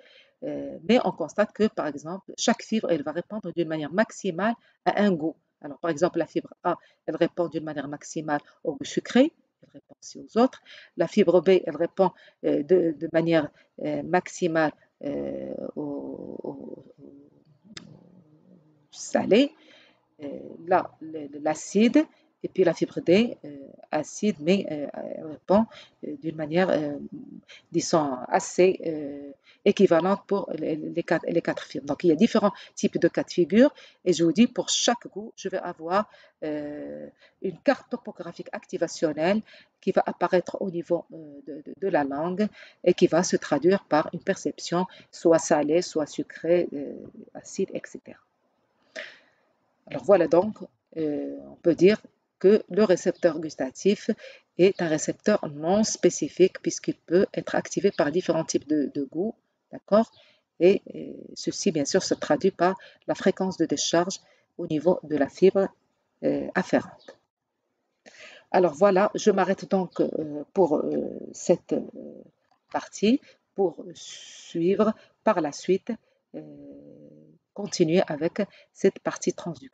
euh, mais on constate que, par exemple, chaque fibre, elle va répondre d'une manière maximale à un goût. Alors, par exemple, la fibre A, elle répond d'une manière maximale au goût sucré, elle répond aussi aux autres. La fibre B, elle répond euh, de, manière maximale au, au, salé. là, l'acide, et puis la fibre D, euh, acide, mais euh, elle répond euh, d'une manière, disons, assez équivalente pour les, quatre, les quatre fibres. Donc il y a différents types de cas de figure. Et je vous dis, pour chaque goût, je vais avoir une carte topographique activationnelle qui va apparaître au niveau de, de, la langue et qui va se traduire par une perception soit salée, soit sucrée, acide, etc. Alors voilà donc, on peut dire le récepteur gustatif est un récepteur non spécifique puisqu'il peut être activé par différents types de, goûts, d'accord? Et, ceci, bien sûr, se traduit par la fréquence de décharge au niveau de la fibre euh, afférente. Alors voilà, je m'arrête donc euh, pour euh, cette partie pour suivre par la suite, continuer avec cette partie transduction.